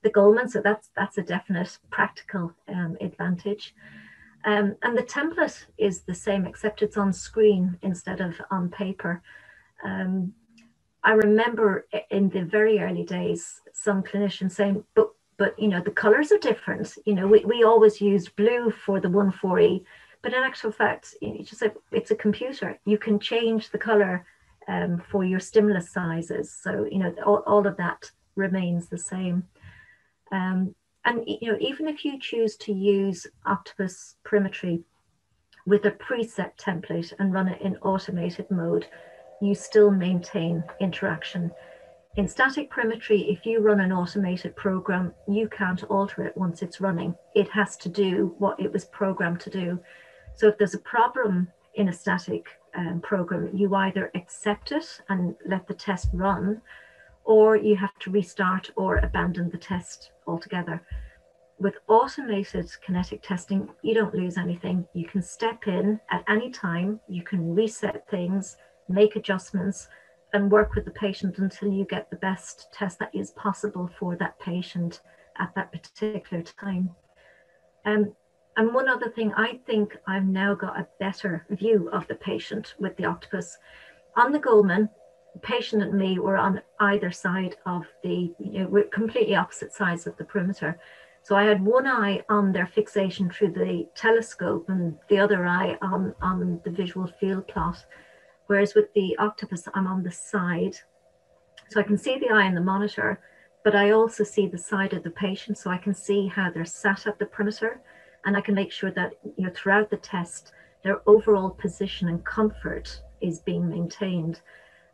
the Goldmann. So that's, that's a definite practical um, advantage. Um, and the template is the same, except it's on screen instead of on paper. Um, I remember in the very early days, some clinicians saying, but, but you know, the colors are different. You know, we, we always used blue for the 1,4E, but in actual fact, it's just a, it's a computer. You can change the color um, for your stimulus sizes. So, you know, all, all of that remains the same. Um, and you know, even if you choose to use Octopus Perimetry with a preset template and run it in automated mode, you still maintain interaction. In static perimetry, if you run an automated program, you can't alter it once it's running. It has to do what it was programmed to do. So if there's a problem in a static um, program, you either accept it and let the test run, or you have to restart or abandon the test altogether. With automated kinetic testing, you don't lose anything. You can step in at any time, you can reset things, make adjustments, and work with the patient until you get the best test that is possible for that patient at that particular time. Um, and one other thing, I think I've now got a better view of the patient with the octopus. On the Goldmann, the patient and me were on either side of the, you know, we're completely opposite sides of the perimeter. So I had one eye on their fixation through the telescope and the other eye on, on the visual field plot. Whereas with the octopus, I'm on the side. So I can see the eye in the monitor, but I also see the side of the patient. So I can see how they're sat at the perimeter and I can make sure that you know throughout the test, their overall position and comfort is being maintained.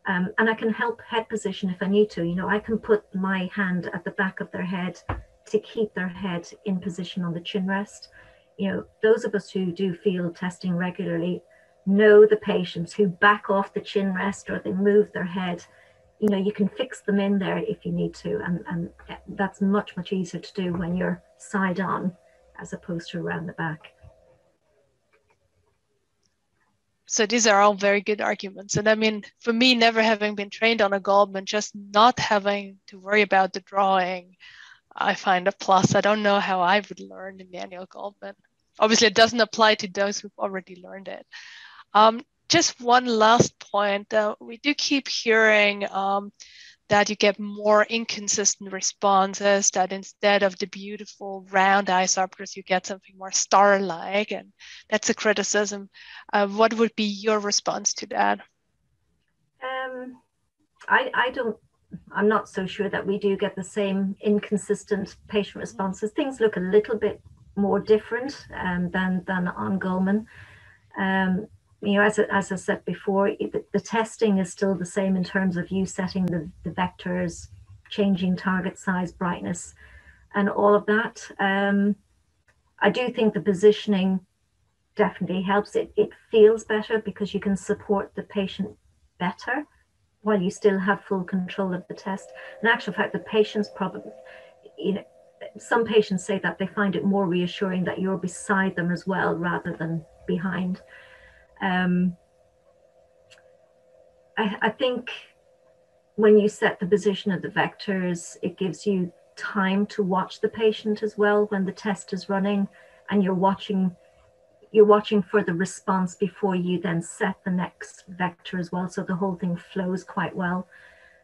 Um, and I can help head position if I need to. You know, I can put my hand at the back of their head to keep their head in position on the chin rest. You know, those of us who do field testing regularly know the patients who back off the chin rest or they move their head. You know, you can fix them in there if you need to, and, and that's much, much easier to do when you're side on as opposed to around the back. So these are all very good arguments. And i mean for me never having been trained on a Goldmann, just not having to worry about the drawing i find a plus. I don't know how i would learn the manual Goldmann obviously it doesn't apply to those who've already learned it. Um, just one last point uh, we do keep hearing um, that you get more inconsistent responses, that instead of the beautiful round isopters, you get something more star-like, and that's a criticism. Uh, what would be your response to that? Um, I, I don't, I'm not so sure that we do get the same inconsistent patient responses. Things look a little bit more different um, than, than on Goldmann. Um, you know, as, as I said before, the, testing is still the same in terms of you setting the, the vectors, changing target size, brightness, and all of that. Um, I do think the positioning definitely helps. It, it feels better because you can support the patient better while you still have full control of the test. In actual fact, the patients probably, you know, some patients say that they find it more reassuring that you're beside them as well rather than behind. Um, I, I think when you set the position of the vectors, it gives you time to watch the patient as well when the test is running and you're watching you're watching for the response before you then set the next vector as well so the whole thing flows quite well.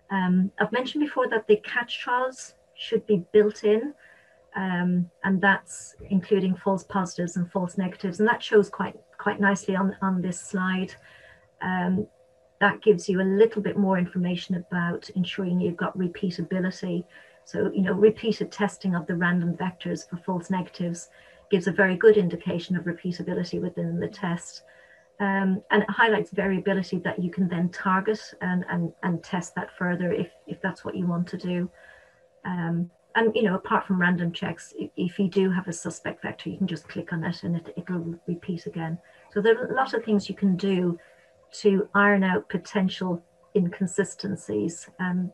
Um, i've mentioned before that the catch trials should be built in um, and that's including false positives and false negatives and that shows quite quite nicely on on this slide um, that gives you a little bit more information about ensuring you've got repeatability. So, you know, repeated testing of the random vectors for false negatives gives a very good indication of repeatability within the test. Um, and it highlights variability that you can then target and, and, and test that further if, if that's what you want to do. Um, and you know, apart from random checks, if you do have a suspect vector, you can just click on it and it, it'll repeat again. So there are a lot of things you can do to iron out potential inconsistencies, um,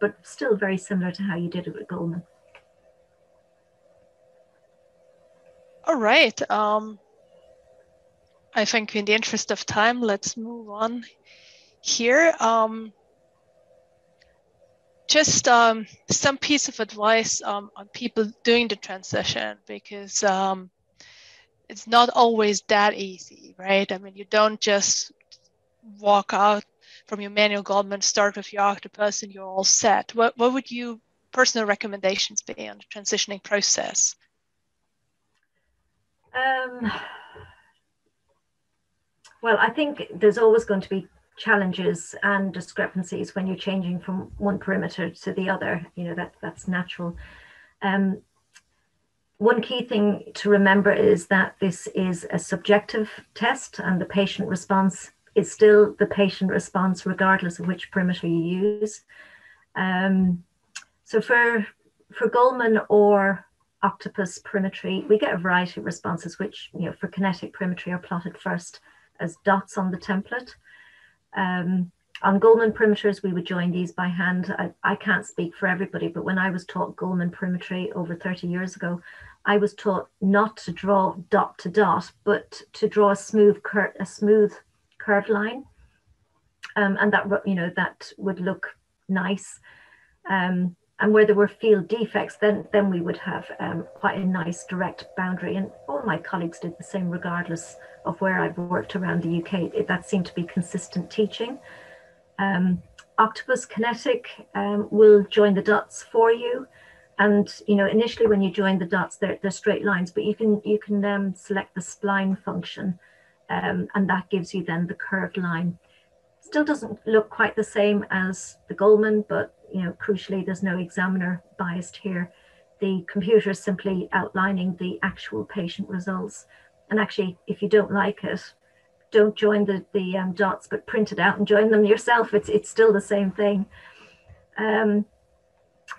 but still very similar to how you did it with Goldmann. All right. Um, I think in the interest of time, let's move on here. Um, just um, some piece of advice um, on people doing the transition because um, it's not always that easy, right? I mean, you don't just walk out from your manual Goldmann, start with your octopus, and you're all set. What what would you personal recommendations be on the transitioning process? Um, well, I think there's always going to be challenges and discrepancies when you're changing from one perimeter to the other. You know that that's natural. Um, one key thing to remember is that this is a subjective test, and the patient response is still the patient response regardless of which perimeter you use. Um, so for for Goldmann or octopus perimetry, we get a variety of responses, which you know for kinetic perimetry are plotted first as dots on the template. Um, on Goldmann perimeters, we would join these by hand. I, I can't speak for everybody, but when I was taught Goldmann perimetry over 30 years ago, I was taught not to draw dot to dot, but to draw a smooth cur- a smooth curved line. Um, and that, you know, that would look nice. Um, and where there were field defects, then, then we would have um, quite a nice direct boundary. And all my colleagues did the same regardless of where I've worked around the UK. It, that seemed to be consistent teaching. Um, Octopus Kinetic um, will join the dots for you. And you know, initially when you join the dots, they're, they're straight lines, but you can you can um, select the spline function um, and that gives you then the curved line. Still doesn't look quite the same as the Goldmann, but you know, crucially, there's no examiner biased here. The computer is simply outlining the actual patient results. And actually, if you don't like it, don't join the, the um, dots, but print it out and join them yourself. It's, it's still the same thing. Um,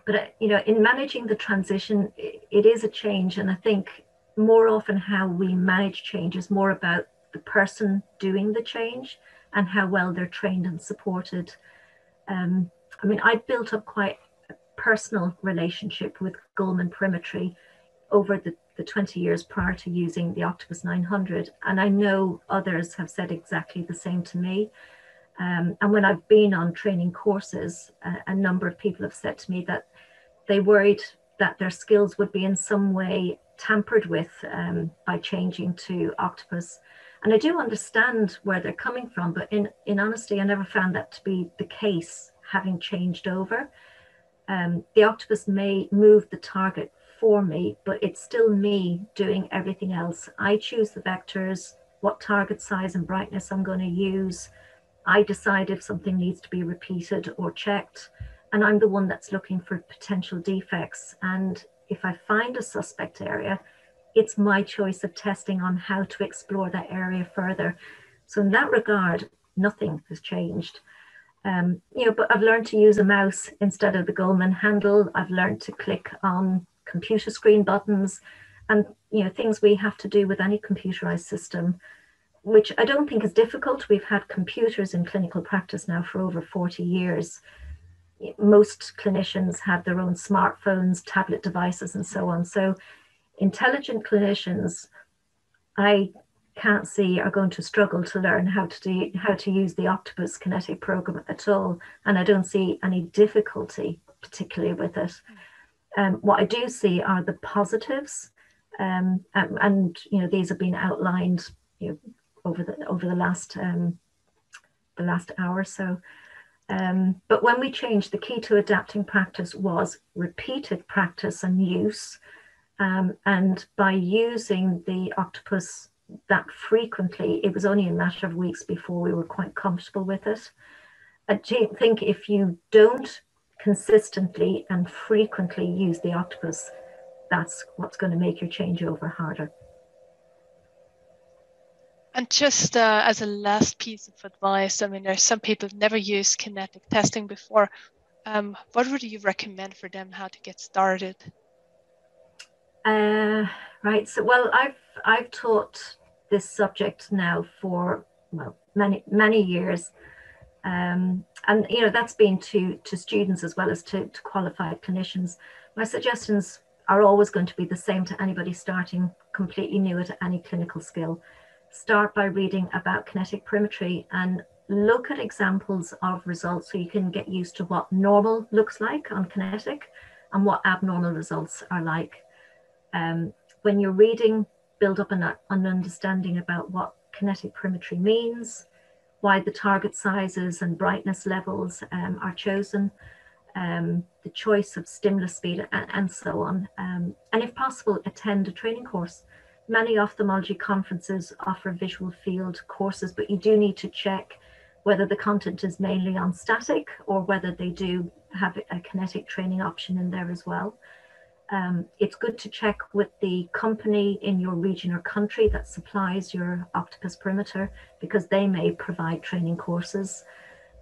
but, uh, you know, in managing the transition, it, it is a change. And I think more often how we manage change is more about the person doing the change and how well they're trained and supported. Um, I mean, I built up quite a personal relationship with Goldmann Perimetry over the, the 20 years prior to using the Octopus 900. And I know others have said exactly the same to me. Um, and when I've been on training courses, a number of people have said to me that they worried that their skills would be in some way tampered with um, by changing to Octopus. And I do understand where they're coming from, but in, in honesty, I never found that to be the case, having changed over. Um, the octopus may move the target for me, but it's still me doing everything else. I choose the vectors, what target size and brightness I'm going to use. I decide if something needs to be repeated or checked. And I'm the one that's looking for potential defects. And if I find a suspect area, it's my choice of testing on how to explore that area further. So in that regard, nothing has changed. Um, you know, but I've learned to use a mouse instead of the Goldmann handle. I've learned to click on computer screen buttons and you know things we have to do with any computerized system, which I don't think is difficult. We've had computers in clinical practice now for over 40 years. Most clinicians have their own smartphones, tablet devices, and so on. So intelligent clinicians, I can't see are going to struggle to learn how to do how to use the Octopus kinetic program at all, and I don't see any difficulty particularly with it. Um, what I do see are the positives, um, and, and, you know these have been outlined you know, over the over the last um, the last hour or so. Um, but when we changed, the key to adapting practice was repeated practice and use. Um, and by using the octopus that frequently, it was only a matter of weeks before we were quite comfortable with it. I think if you don't consistently and frequently use the octopus, that's what's going to make your changeover harder. And just uh, as a last piece of advice, I mean, there's some people who've never used kinetic testing before. Um, what would you recommend for them how to get started? Uh, right. So, well, I've I've taught this subject now for well many many years, um, and you know that's been to to students as well as to, to qualified clinicians. My suggestions are always going to be the same to anybody starting completely new at any clinical skill start by reading about kinetic perimetry and look at examples of results so you can get used to what normal looks like on kinetic and what abnormal results are like. Um, when you're reading, build up an, an understanding about what kinetic perimetry means, why the target sizes and brightness levels um, are chosen, um, the choice of stimulus speed, and, and so on. Um, and if possible, attend a training course Many ophthalmology conferences offer visual field courses, but you do need to check whether the content is mainly on static or whether they do have a kinetic training option in there as well. Um, it's good to check with the company in your region or country that supplies your octopus perimeter because they may provide training courses.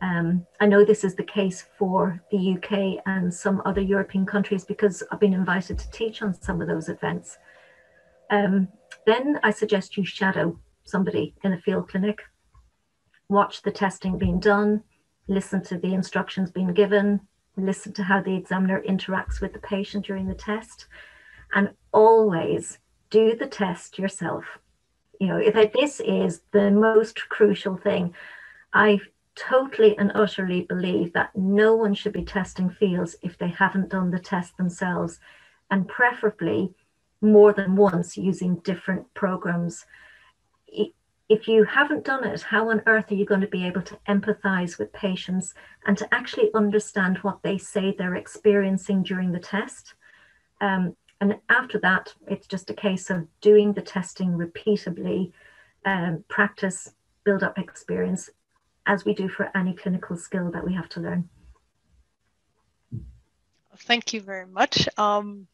Um, I know this is the case for the UK and some other European countries because I've been invited to teach on some of those events. Um, then I suggest you shadow somebody in a field clinic, watch the testing being done, listen to the instructions being given, listen to how the examiner interacts with the patient during the test, and always do the test yourself. You know, that this is the most crucial thing. I totally and utterly believe that no one should be testing fields if they haven't done the test themselves, and preferably more than once using different programs. If you haven't done it, how on earth are you going to be able to empathize with patients and to actually understand what they say they're experiencing during the test? Um, and after that, it's just a case of doing the testing repeatedly, um, practice, build up experience, as we do for any clinical skill that we have to learn. Thank you very much. Um,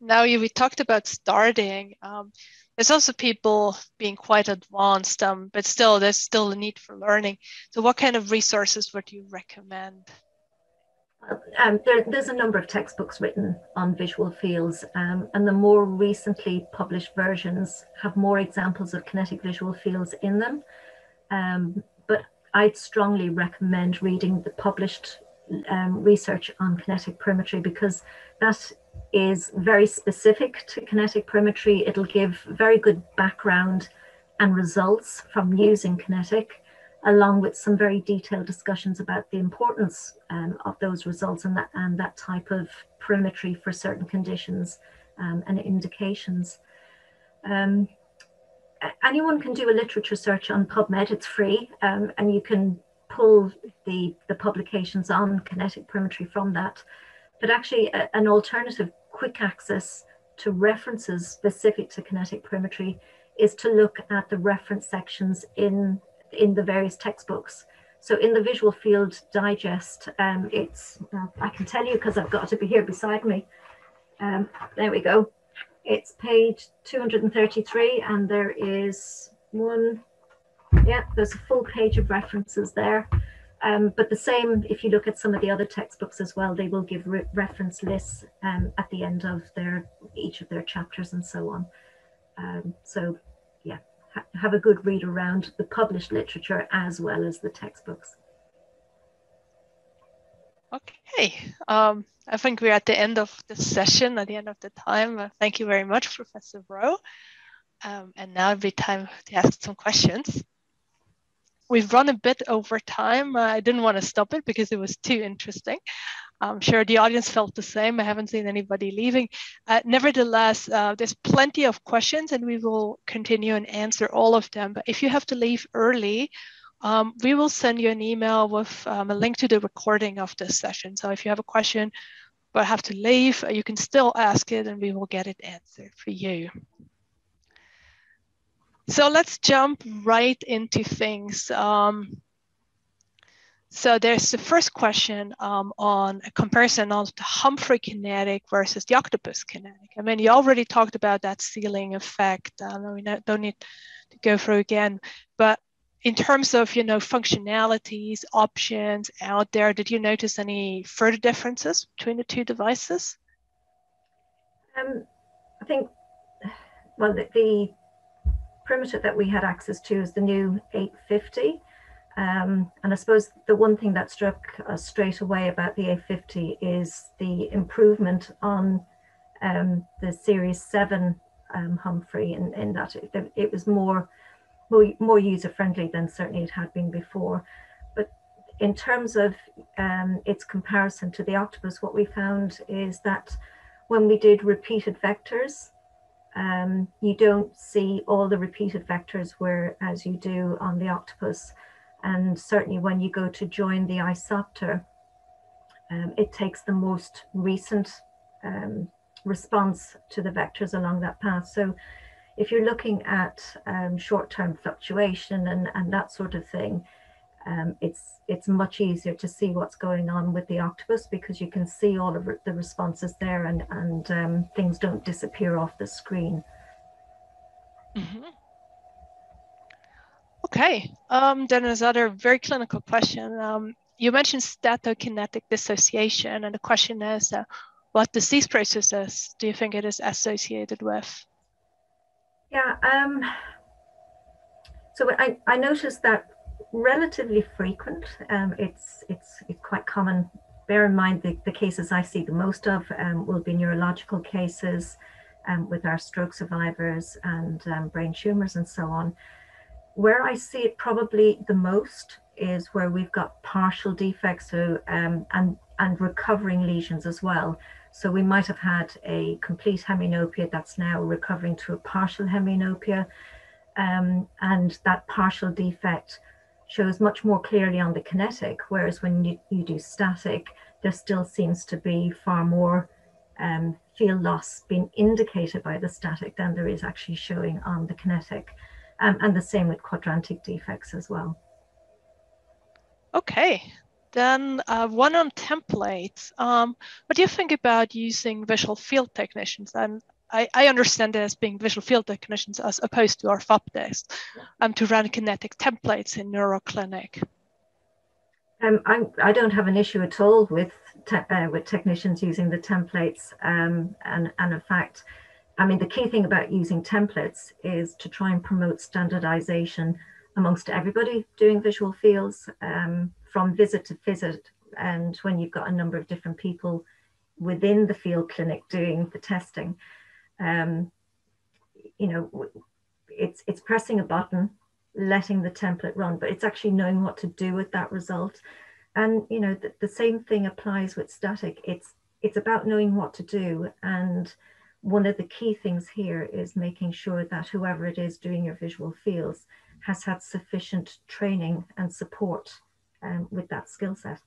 now you, we talked about starting. There's also people being quite advanced, um, but still there's still a need for learning. So what kind of resources would you recommend? Um, there, there's a number of textbooks written on visual fields, um, and the more recently published versions have more examples of kinetic visual fields in them. Um, but I'd strongly recommend reading the published um, research on kinetic perimetry because that is very specific to kinetic perimetry. It'll give very good background and results from using kinetic, along with some very detailed discussions about the importance um, of those results and that, and that type of perimetry for certain conditions um, and indications. Um, anyone can do a literature search on PubMed, it's free, um, and you can pull the, the publications on kinetic perimetry from that but actually a, an alternative quick access to references specific to kinetic perimetry is to look at the reference sections in in the various textbooks. So in the Visual Field Digest, um, it's I can tell you because I've got to be here beside me. Um, there we go. It's page 233, and there is one. Yeah, there's a full page of references there. Um, but the same, if you look at some of the other textbooks as well, they will give re reference lists um, at the end of their each of their chapters and so on. Um, so yeah, ha have a good read around the published literature as well as the textbooks. Okay, um, I think we're at the end of the session, at the end of the time. Uh, thank you very much, Professor Rowe. Um, and now it'd be time to ask some questions. We've run a bit over time. Uh, I didn't want to stop it because it was too interesting. I'm sure the audience felt the same. I haven't seen anybody leaving. Uh, nevertheless, uh, there's plenty of questions and we will continue and answer all of them. But if you have to leave early, um, we will send you an email with um, a link to the recording of this session. So if you have a question but have to leave, you can still ask it and we will get it answered for you. So let's jump right into things. Um, so there's the first question um, on a comparison of the Humphrey kinetic versus the octopus kinetic. I mean, you already talked about that ceiling effect. Um, we don't need to go through again, but in terms of you know functionalities, options out there, did you notice any further differences between the two devices? Um, I think, well, the, the perimeter that we had access to is the new 850. Um, and I suppose the one thing that struck us straight away about the 850 is the improvement on um, the Series 7 um, Humphrey, in, in that it, it, was more, more, more user friendly than certainly it had been before. But in terms of um, its comparison to the Octopus, what we found is that when we did repeated vectors, um, you don't see all the repeated vectors where as you do on the Octopus. And certainly when you go to join the isopter, um, it takes the most recent um, response to the vectors along that path. So if you're looking at um, short-term fluctuation and, and that sort of thing, um, it's it's much easier to see what's going on with the octopus because you can see all of the responses there and, and um, things don't disappear off the screen. Mm -hmm. Okay, um, then there's another very clinical question. Um, you mentioned statokinetic dissociation, and the question is, uh, what disease processes do you think it is associated with? Yeah, um, so I, I noticed that relatively frequent. Um, it's, it's, it's quite common. Bear in mind the, the cases I see the most of um, will be neurological cases um, with our stroke survivors and um, brain tumors and so on. Where I see it probably the most is where we've got partial defects so, um, and, and recovering lesions as well. So we might have had a complete hemianopia that's now recovering to a partial hemianopia. Um, and that partial defect shows much more clearly on the kinetic, whereas when you, you do static, there still seems to be far more um, field loss being indicated by the static than there is actually showing on the kinetic um, and the same with quadrantic defects as well. Okay, then uh, one on templates. Um, what do you think about using visual field technicians? And I, I understand it as being visual field technicians as opposed to orthoptists um, to run kinetic templates in neuroclinic. Um, I, I don't have an issue at all with te uh, with technicians using the templates, um, and and in fact, I mean, the key thing about using templates is to try and promote standardization amongst everybody doing visual fields um, from visit to visit. And when you've got a number of different people within the field clinic doing the testing, um, you know, it's, it's pressing a button, letting the template run, but it's actually knowing what to do with that result. And, you know, the, the same thing applies with static. It's, it's about knowing what to do and one of the key things here is making sure that whoever it is doing your visual fields has had sufficient training and support um, with that skill set.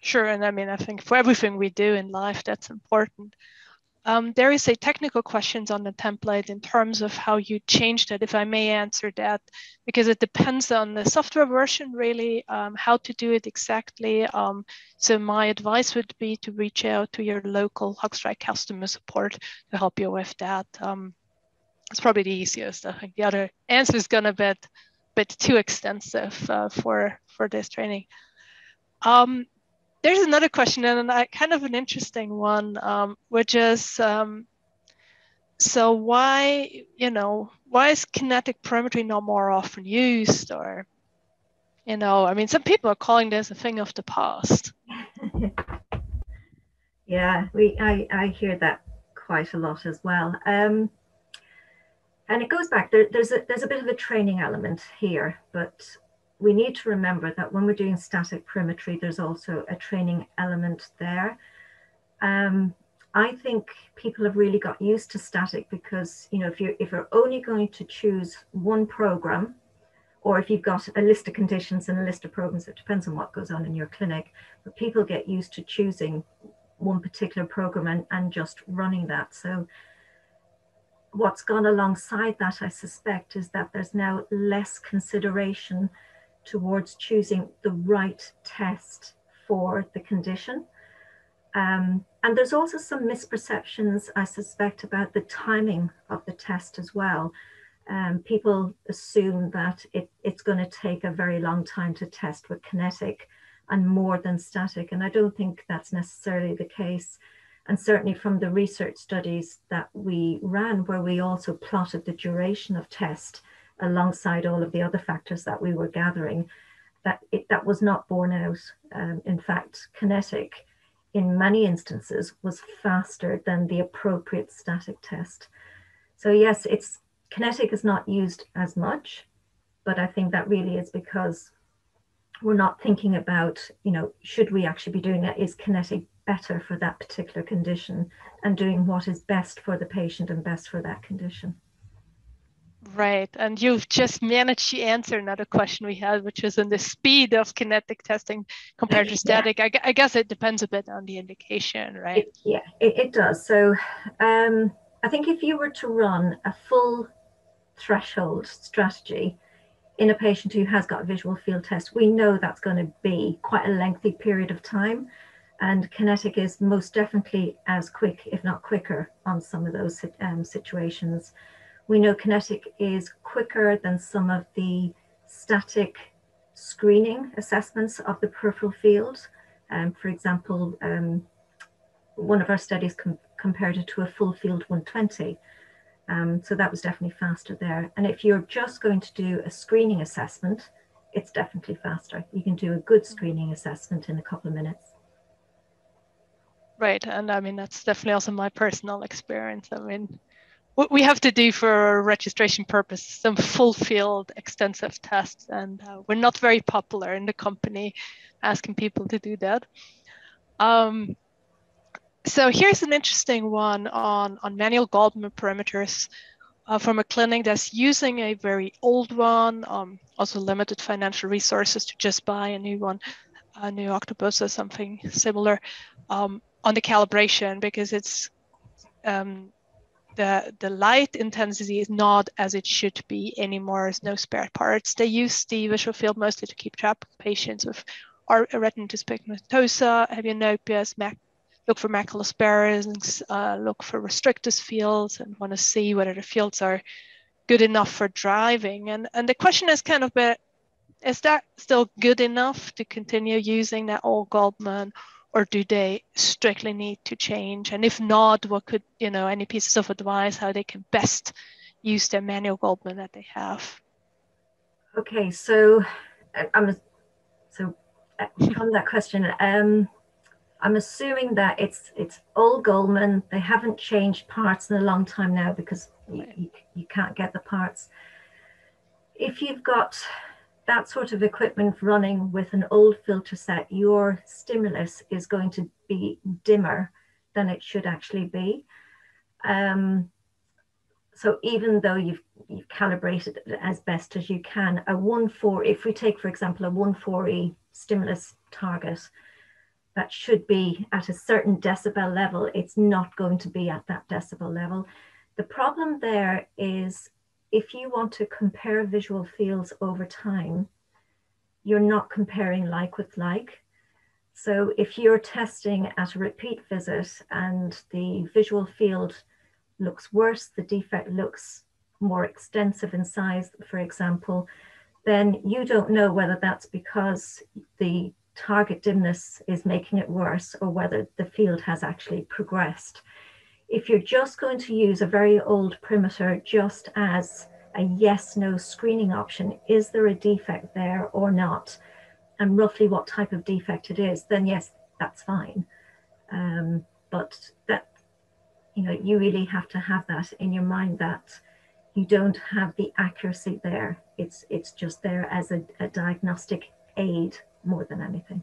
Sure, and I mean, I think for everything we do in life, that's important. Um, there is a technical questions on the template in terms of how you changed it, if I may answer that, because it depends on the software version really, um, how to do it exactly. Um, so my advice would be to reach out to your local Haag-Streit customer support to help you with that. Um, it's probably the easiest. I think the other answer is gonna be a bit, bit too extensive uh, for, for this training. Um, there's another question and kind of an interesting one, um, which is, um, so why, you know, why is kinetic perimetry not more often used or, you know, I mean, some people are calling this a thing of the past. yeah, we, I, I hear that quite a lot as well. Um, and it goes back, there, there's, a, there's a bit of a training element here, but we need to remember that when we're doing static perimetry, there's also a training element there. Um, I think people have really got used to static because, you know, if you're, if you're only going to choose one program, or if you've got a list of conditions and a list of programs, it depends on what goes on in your clinic, but people get used to choosing one particular program and, and just running that. So what's gone alongside that, I suspect, is that there's now less consideration towards choosing the right test for the condition. Um, and there's also some misperceptions, I suspect, about the timing of the test as well. Um, people assume that it, it's going to take a very long time to test with kinetic and more than static. And I don't think that's necessarily the case. And certainly from the research studies that we ran, where we also plotted the duration of test alongside all of the other factors that we were gathering, that it, that was not borne out. Um, in fact, kinetic in many instances was faster than the appropriate static test. So yes, it's kinetic is not used as much, but I think that really is because we're not thinking about, you know, should we actually be doing that? Is kinetic better for that particular condition and doing what is best for the patient and best for that condition? Right. And you've just managed to answer another question we had, which is on the speed of kinetic testing compared to static. Yeah. I, I, guess it depends a bit on the indication, right? It, yeah, it, it, does. So um, I think if you were to run a full threshold strategy in a patient who has got a visual field test, we know that's going to be quite a lengthy period of time. And kinetic is most definitely as quick, if not quicker, on some of those um, situations. We know kinetic is quicker than some of the static screening assessments of the peripheral field. Um, for example, um, one of our studies com compared it to a full field 120. Um, so that was definitely faster there. And if you're just going to do a screening assessment, it's definitely faster. You can do a good screening assessment in a couple of minutes. Right. And I mean, that's definitely also my personal experience. I mean, we have to do for registration purpose some full field extensive tests and uh, we're not very popular in the company asking people to do that. Um, so here's an interesting one on, on manual Goldmann perimeters uh, from a clinic that's using a very old one um, also limited financial resources to just buy a new one a new octopus or something similar um, on the calibration because it's um, the, the light intensity is not as it should be anymore. There's no spare parts. They use the visual field mostly to keep track of patients with retinitis pigmentosa, hemianopia, mac look for macular spares, uh, look for restricted fields, and want to see whether the fields are good enough for driving. And, and the question is kind of, is that still good enough to continue using that old Goldmann? Or do they strictly need to change? And if not, what could, you know, any pieces of advice how they can best use their manual Goldmann that they have? Okay, so I'm so uh, from that question, um, I'm assuming that it's it's old Goldmann. They haven't changed parts in a long time now because you, you, you can't get the parts. If you've got that sort of equipment running with an old filter set, your stimulus is going to be dimmer than it should actually be. Um, so even though you've, you've calibrated it as best as you can, a 1.4, if we take, for example, a 1.4e stimulus target, that should be at a certain decibel level, it's not going to be at that decibel level. The problem there is if you want to compare visual fields over time, you're not comparing like with like. So if you're testing at a repeat visit and the visual field looks worse, the defect looks more extensive in size, for example, then you don't know whether that's because the target dimness is making it worse or whether the field has actually progressed if you're just going to use a very old perimeter just as a yes no screening option, is there a defect there or not, and roughly what type of defect it is, then yes, that's fine. Um, but that, you know, you really have to have that in your mind that you don't have the accuracy there. It's it's just there as a, a diagnostic aid more than anything.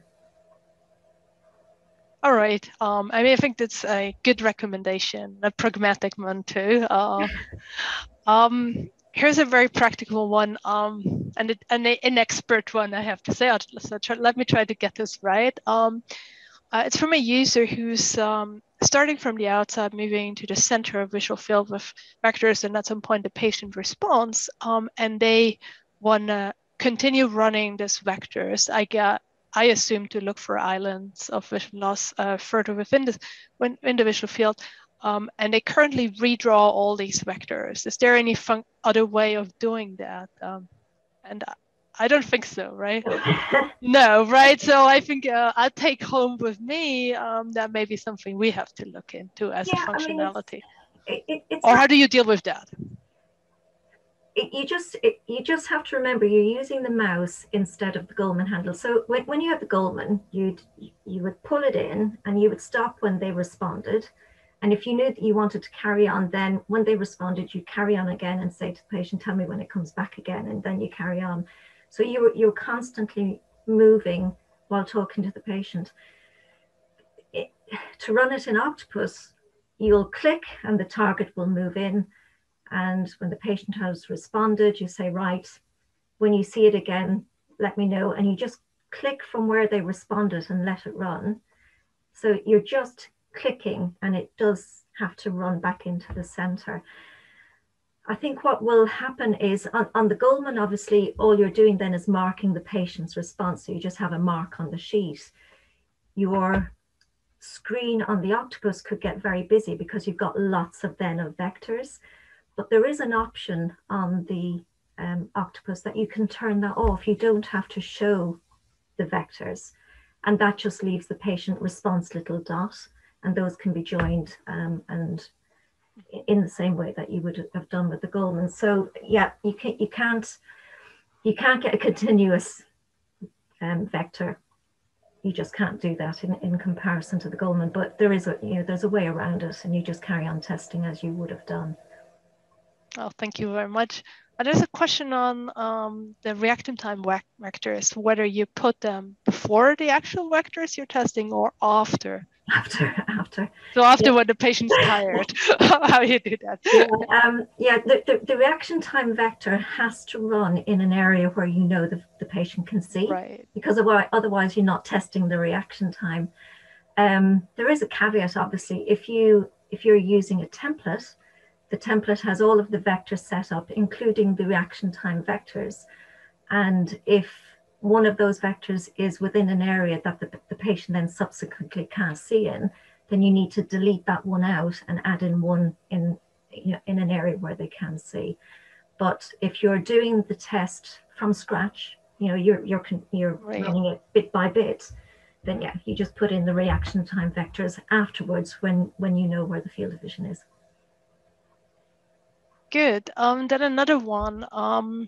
All right. Um, I mean, I think that's a good recommendation, a pragmatic one too. Uh, um, here's a very practical one, um, and an, an expert one, I have to say. So try, let me try to get this right. Um, uh, it's from a user who's um, starting from the outside, moving to the center of visual field with vectors, and at some point the patient responds, um, and they want to continue running these vectors. I get I assume to look for islands of vision loss uh, further within the, in the visual field. Um, and they currently redraw all these vectors. Is there any fun- other way of doing that? Um, and I don't think so, right? no, right? So I think uh, I'll take home with me um, that may be something we have to look into as yeah, a functionality. I mean, it, it, or how do you deal with that? It, you just it, you just have to remember you're using the mouse instead of the Goldmann handle. So when, when you have the Goldmann, you'd you would pull it in and you would stop when they responded. And if you knew that you wanted to carry on, then when they responded, you carry on again and say to the patient, "Tell me when it comes back again," and then you carry on. So you're you're constantly moving while talking to the patient. It, to run it in Octopus, you'll click and the target will move in and when the patient has responded, you say, right, when you see it again, let me know. And you just click from where they responded and let it run. So you're just clicking and it does have to run back into the center. I think what will happen is on, on, the Goldmann, obviously, all you're doing then is marking the patient's response. So you just have a mark on the sheet. Your screen on the octopus could get very busy because you've got lots of then of vectors. But there is an option on the um, octopus that you can turn that off. You don't have to show the vectors. And that just leaves the patient response little dot. And those can be joined um, and in the same way that you would have done with the Goldmann. So yeah, you can't you can't you can't get a continuous um, vector. You just can't do that in, in comparison to the Goldmann. But there is a you know there's a way around it, and you just carry on testing as you would have done. Oh, thank you very much. Uh, there's a question on um, the reaction time vectors, whether you put them before the actual vectors you're testing or after. After, after. So after yeah. when the patient's tired, how you do that? Yeah, um, yeah the, the, the, reaction time vector has to run in an area where you know the, the patient can see. Right. Because otherwise you're not testing the reaction time. Um, there is a caveat, obviously, if you if you're using a template, the template has all of the vectors set up, including the reaction time vectors. And if one of those vectors is within an area that the, the patient then subsequently can't see in, then you need to delete that one out and add in one in, you know, in an area where they can see. But if you're doing the test from scratch, you know, you're, you're, you're right. running it bit by bit, then yeah, you just put in the reaction time vectors afterwards when, when you know where the field of vision is. Good. Um, then another one. Um,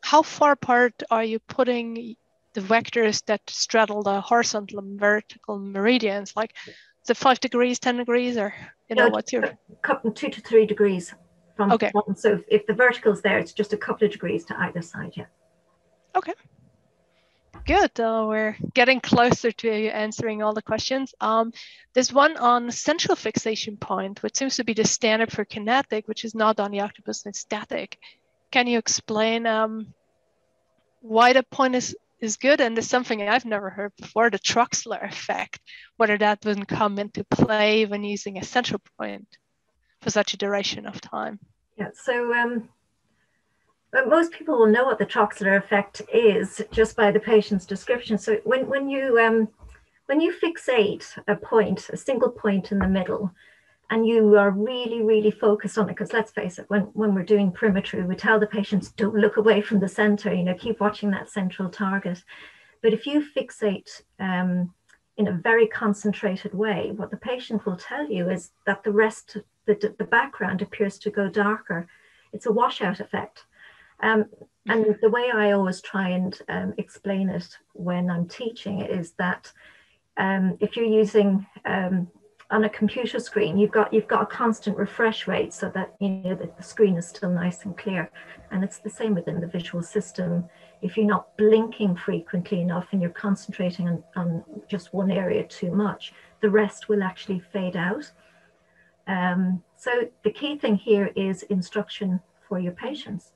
how far apart are you putting the vectors that straddle the horizontal and vertical meridians? Like, is it five degrees, ten degrees, or you know, no, what's your couple two to three degrees from okay. One. So if the vertical's there, it's just a couple of degrees to either side. Yeah. Okay. Good. Uh, we're getting closer to answering all the questions. Um, there's one on central fixation point, which seems to be the standard for kinetic, which is not on the octopus and static. Can you explain um, why the point is, is good? And there's something I've never heard before, the Troxler effect, whether that would come into play when using a central point for such a duration of time. Yeah, so um, but most people will know what the Troxler effect is just by the patient's description. So when, when you um, when you fixate a point, a single point in the middle, and you are really, really focused on it, because let's face it, when, when we're doing perimetry, we tell the patients don't look away from the center, you know, keep watching that central target. But if you fixate um, in a very concentrated way, what the patient will tell you is that the rest, the, the background appears to go darker. It's a washout effect. Um, and the way I always try and um, explain it when I'm teaching is that um, if you're using um, on a computer screen, you've got you've got a constant refresh rate so that you know that the screen is still nice and clear. And it's the same within the visual system. If you're not blinking frequently enough and you're concentrating on, on just one area too much, the rest will actually fade out. Um, so the key thing here is instruction for your patients.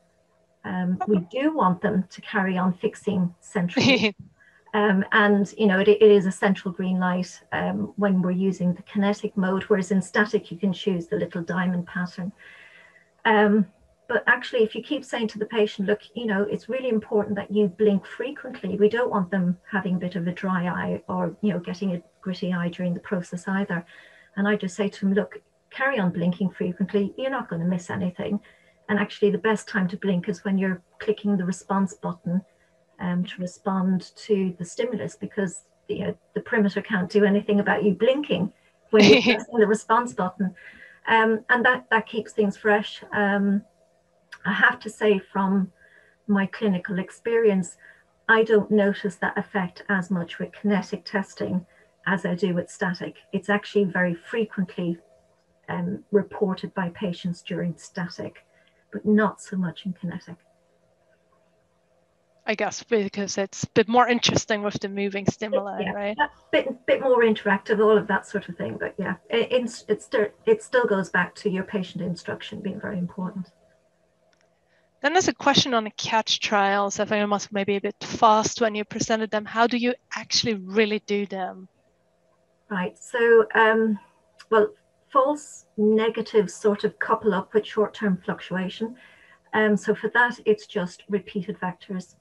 Um, we do want them to carry on fixing centrally. Um, and you know it, it is a central green light um, when we're using the kinetic mode, whereas in static you can choose the little diamond pattern. Um, but actually, if you keep saying to the patient, look, you know, it's really important that you blink frequently. We don't want them having a bit of a dry eye or you know getting a gritty eye during the process either. And I just say to them, look, carry on blinking frequently. You're not going to miss anything. And actually, the best time to blink is when you're clicking the response button um, to respond to the stimulus because you know, the perimeter can't do anything about you blinking when you're pressing the response button. Um, and that, that keeps things fresh. Um, I have to say, from my clinical experience, I don't notice that effect as much with kinetic testing as I do with static. It's actually very frequently um, reported by patients during static, but not so much in kinetic. I guess because it's a bit more interesting with the moving stimuli, yeah, right? A bit, bit more interactive, all of that sort of thing. But yeah, it, it, it, still, it still goes back to your patient instruction being very important. Then there's a question on the catch trials. I think it must maybe a bit fast when you presented them. How do you actually really do them? Right. So, um, well, false negatives sort of couple up with short-term fluctuation. Um, so for that, it's just repeated vectors.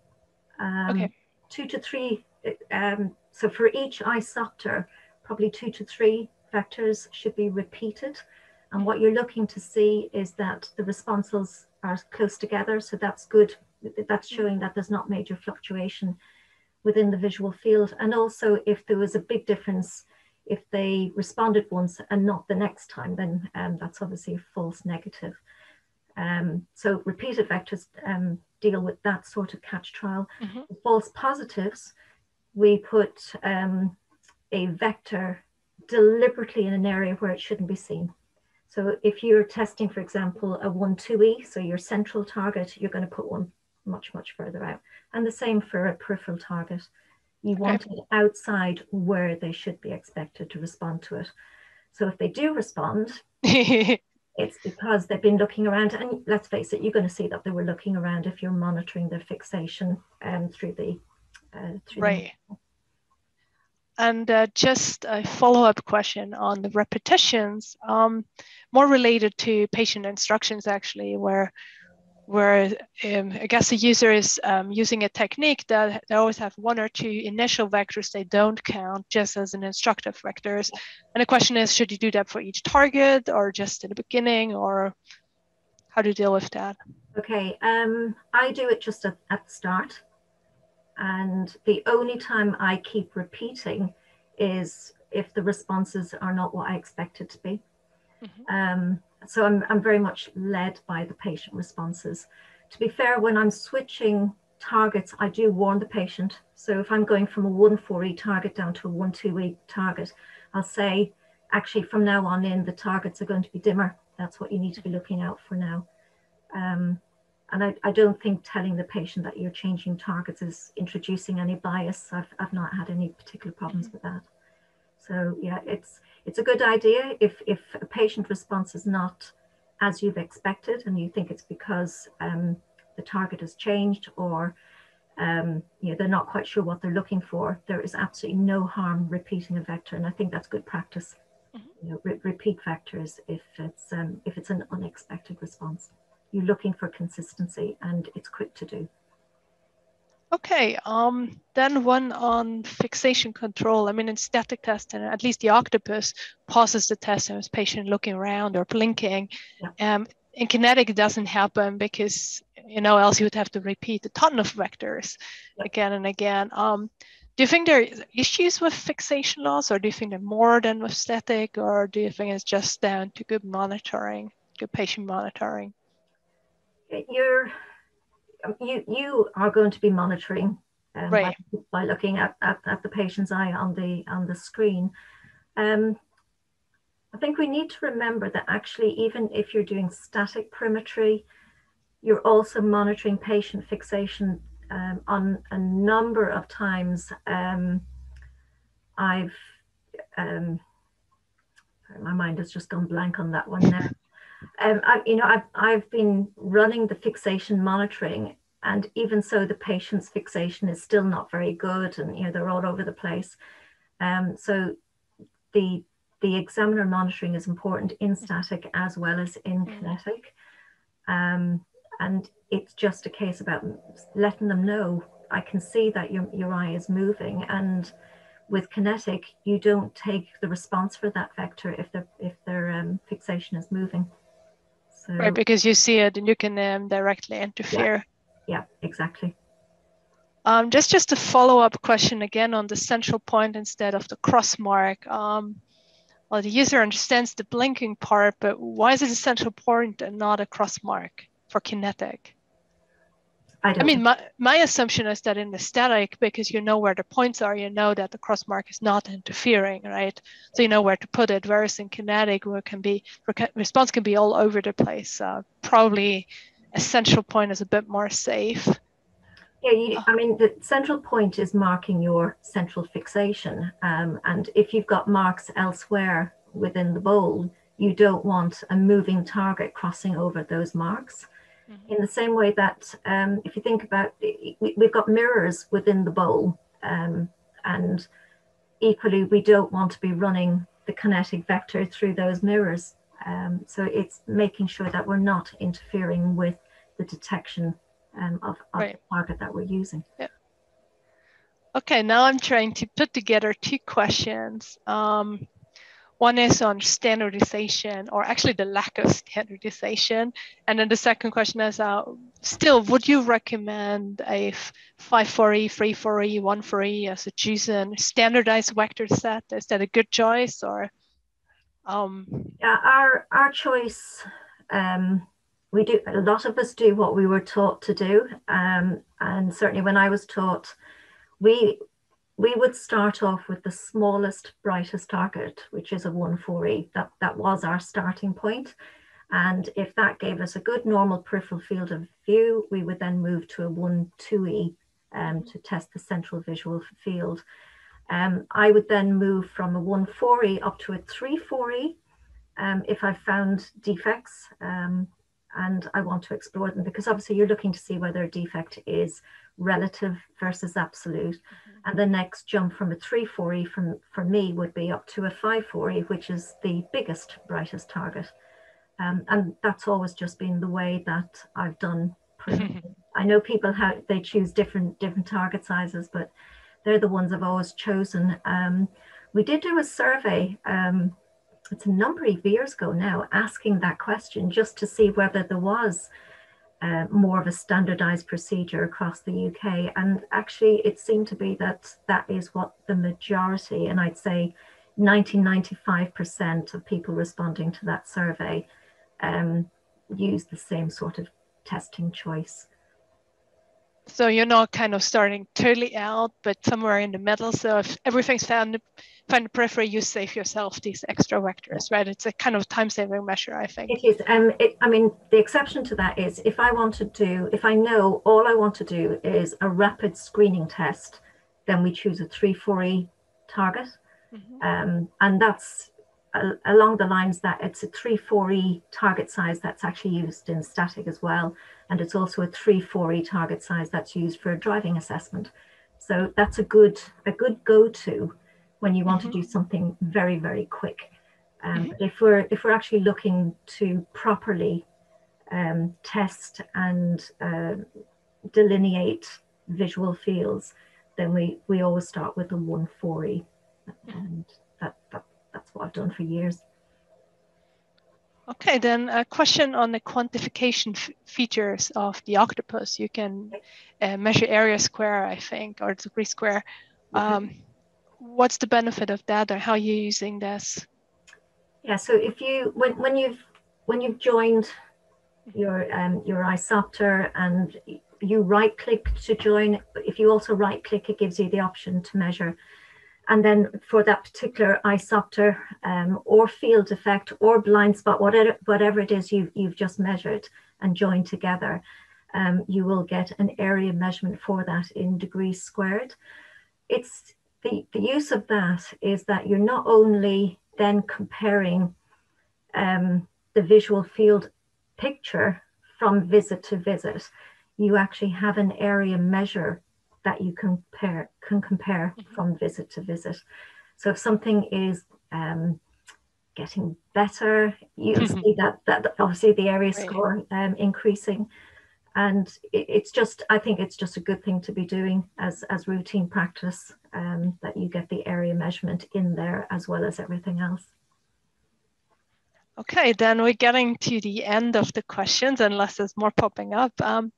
Um, okay. Two to three, um, so for each isopter, probably two to three vectors should be repeated. And what you're looking to see is that the responses are close together. So that's good. That's showing that there's not major fluctuation within the visual field. And also if there was a big difference, if they responded once and not the next time, then um, that's obviously a false negative. Um, so repeated vectors um, deal with that sort of catch trial. Mm-hmm. False positives, we put um, a vector deliberately in an area where it shouldn't be seen. So if you're testing, for example, a 1-2E, so your central target, you're going to put one much, much further out. And the same for a peripheral target. You okay. want it outside where they should be expected to respond to it. So if they do respond, it's because they've been looking around and let's face it you're going to see that they were looking around if you're monitoring their fixation um, through the uh, through right the... and uh, just a follow-up question on the repetitions um, more related to patient instructions actually where where um, I guess the user is um, using a technique that they always have one or two initial vectors they don't count just as an instructive vectors. And the question is, should you do that for each target or just in the beginning or how do you deal with that? Okay, um, I do it just at, at the start. And the only time I keep repeating is if the responses are not what I expected to be. Mm-hmm. Um, so I'm, I'm very much led by the patient responses. To be fair, when I'm switching targets, I do warn the patient. So if I'm going from a 1-4E target down to a 1-2E target, I'll say, actually from now on in, the targets are going to be dimmer. That's what you need to be looking out for now. Um, and I, I, don't think telling the patient that you're changing targets is introducing any bias. I've, I've not had any particular problems mm-hmm. with that. So yeah, it's it's a good idea if, if a patient response is not as you've expected and you think it's because um, the target has changed or um, you know, they're not quite sure what they're looking for, there is absolutely no harm repeating a vector. And I think that's good practice. Mm-hmm. You know, re- repeat vectors if it's um, if it's an unexpected response. You're looking for consistency and it's quick to do. Okay, um, then one on fixation control. I mean, in static testing, at least the octopus pauses the test and is patient looking around or blinking. Yeah. Um, in kinetic, it doesn't happen because, you know, else you would have to repeat a ton of vectors yeah. again and again. Um, do you think there are issues with fixation loss or do you think they're more than with static or do you think it's just down to good monitoring, good patient monitoring? You're you you are going to be monitoring um, right. by, by, looking at, at, at, the patient's eye on the on the screen. Um, I think we need to remember that actually, even if you're doing static perimetry, you're also monitoring patient fixation um, on a number of times. Um, I've, um, my mind has just gone blank on that one now. Um, I, you know, I've, I've been running the fixation monitoring and even so the patient's fixation is still not very good and you know they're all over the place. Um, so the the examiner monitoring is important in static as well as in mm. kinetic. Um, and it's just a case about letting them know i can see that your, your eye is moving. And with kinetic you don't take the response for that vector if their if their um, fixation is moving so, right because you see it and you can um, directly interfere yeah yeah, exactly. Um, just just a follow-up question again on the central point instead of the cross mark. Um, well, the user understands the blinking part, but why is it a central point and not a cross mark for kinetic? I, I mean, my, my assumption is that in the static, because you know where the points are, you know that the cross mark is not interfering, right? So you know where to put it. Whereas in kinetic, where can be response can be all over the place. Uh, probably a central point is a bit more safe. Yeah, you, I mean, the central point is marking your central fixation. Um, and if you've got marks elsewhere within the bowl, you don't want a moving target crossing over those marks. Mm-hmm. In the same way that um, if you think about we, have got mirrors within the bowl, um, and equally, we don't want to be running the kinetic vector through those mirrors. Um, so it's making sure that we're not interfering with the detection um, of, of right. the target that we're using. Yeah. Okay, now I'm trying to put together two questions. Um, one is on standardization, or actually the lack of standardization. And then the second question is, uh, still, would you recommend a 5-4E, 3-4E, 1-4E as a chosen standardized vector set? Is that a good choice, or um, yeah, our our choice. Um, we do a lot of us do what we were taught to do, um, and certainly when I was taught, we we would start off with the smallest, brightest target, which is a 1-4E. That that was our starting point. And if that gave us a good normal peripheral field of view, we would then move to a 1-2E um, to test the central visual field. Um, I would then move from a 1-4E up to a 3-4E um, if I found defects um, and I want to explore them because obviously you're looking to see whether a defect is relative versus absolute. And the next jump from a 3-4E from, for me would be up to a 5-4E, which is the biggest, brightest target. Um, and that's always just been the way that I've done. I know people have they choose different different target sizes, but they're the ones I've always chosen. Um, we did do a survey, um, it's a number of years ago now, asking that question just to see whether there was uh, more of a standardized procedure across the UK. And actually, it seemed to be that that is what the majority, and I'd say 90 95% of people responding to that survey um, use the same sort of testing choice. So you're not kind of starting totally out, but somewhere in the middle. So if everything's found, find the periphery, you save yourself these extra vectors, right? It's a kind of time-saving measure, I think. It is. Um, it, I mean, the exception to that is if I want to do, if I know all I want to do is a rapid screening test, then we choose a 3-4E target. Mm-hmm. Um, and that's along the lines that it's a 3-4E target size that's actually used in static as well. And it's also a 3-4E target size that's used for a driving assessment. So that's a good a good go-to when you want mm-hmm. to do mm-hmm. something very, very quick. Um, mm-hmm. If we're if we're actually looking to properly um, test and uh, delineate visual fields, then we we always start with a 1-4E. And that's what I've done for years. Okay, then a question on the quantification features of the octopus. You can uh, measure area square, I think, or degree square. Um, what's the benefit of that, or how are you using this? Yeah, so if you when when you've when you've joined your um, your isopter and you right click to join, if you also right click, it gives you the option to measure And then for that particular isopter um, or field effect or blind spot, whatever, whatever it is you've, you've just measured and joined together, um, you will get an area measurement for that in degrees squared. It's the, the use of that is that you're not only then comparing um, the visual field picture from visit to visit, you actually have an area measure that you compare can compare mm-hmm. from visit to visit. So if something is um, getting better, you mm-hmm. see that that obviously the area right. score um, increasing, and it, it's just I think it's just a good thing to be doing as as routine practice um, that you get the area measurement in there as well as everything else. Okay, then we're getting to the end of the questions, unless there's more popping up. Um,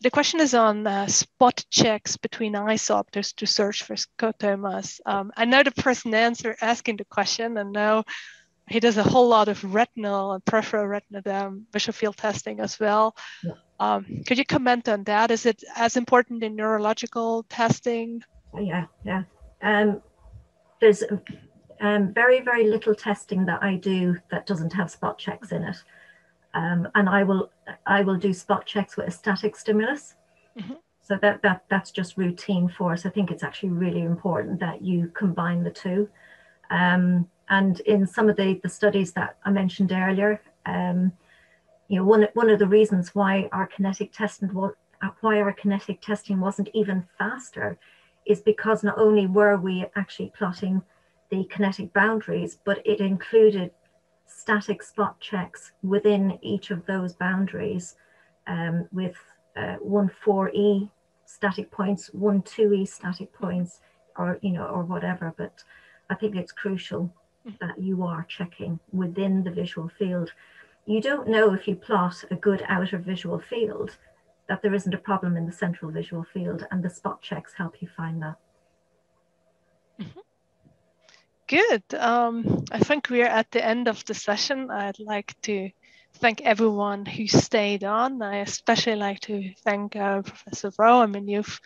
the question is on uh, spot checks between isopters to search for scotomas. Um, I know the person answer, asking the question and know he does a whole lot of retinal and peripheral retinal um, visual field testing as well. Yeah. Um, could you comment on that? Is it as important in neurological testing? Yeah, yeah. Um, there's um, very, very little testing that I do that doesn't have spot checks in it. Um, and I will I will do spot checks with a static stimulus. Mm-hmm. So that that that's just routine for us. I think it's actually really important that you combine the two. Um, and in some of the the studies that I mentioned earlier, um, you know, one one of the reasons why our kinetic testing why our kinetic testing wasn't even faster is because not only were we actually plotting the kinetic boundaries, but it included static spot checks within each of those boundaries um, with uh, one 4E static points, one 2E static points, or, you know, or whatever. But I think it's crucial that you are checking within the visual field. You don't know if you plot a good outer visual field that there isn't a problem in the central visual field and the spot checks help you find that. Mm-hmm. Good. Um, I think we're at the end of the session. I'd like to thank everyone who stayed on. I especially like to thank uh, Professor Rowe. I mean, you've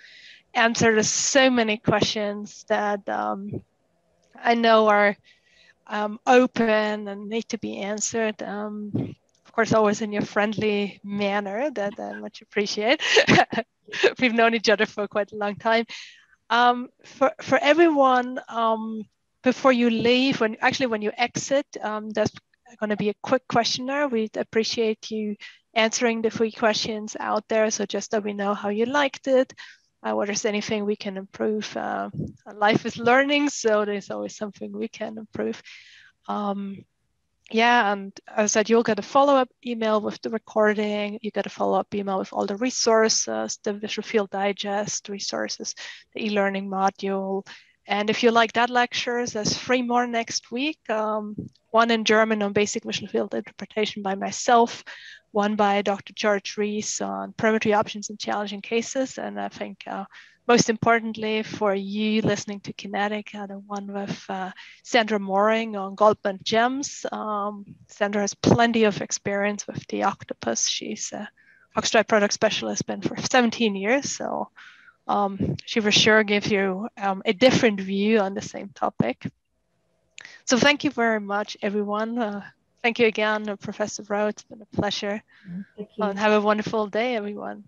answered so many questions that um, I know are um, open and need to be answered. Um, of course, always in your friendly manner that I much appreciate. We've known each other for quite a long time. Um, for, for everyone, um, before you leave, when actually when you exit, um, there's going to be a quick questionnaire. We'd appreciate you answering the three questions out there, so just that we know how you liked it, uh, what is anything we can improve. Uh, life is learning, so there's always something we can improve. Um, yeah, and as I said, you'll get a follow-up email with the recording. You get a follow-up email with all the resources, the Visual Field Digest resources, the e-learning module, and if you like that lectures, there's three more next week. Um, one in German on basic visual field interpretation by myself, one by Dr. George Rees on perimetry options in challenging cases. And I think uh, most importantly for you listening to Kinetic, uh, the one with uh, Sandra Mooring on Goldmann gems. Um, Sandra has plenty of experience with the octopus. She's a Foxtrot product specialist, been for 17 years. So um, she for sure gives you um, a different view on the same topic. So thank you very much, everyone. Uh, thank you again, Professor Rowe. It's been a pleasure. And have a wonderful day, everyone.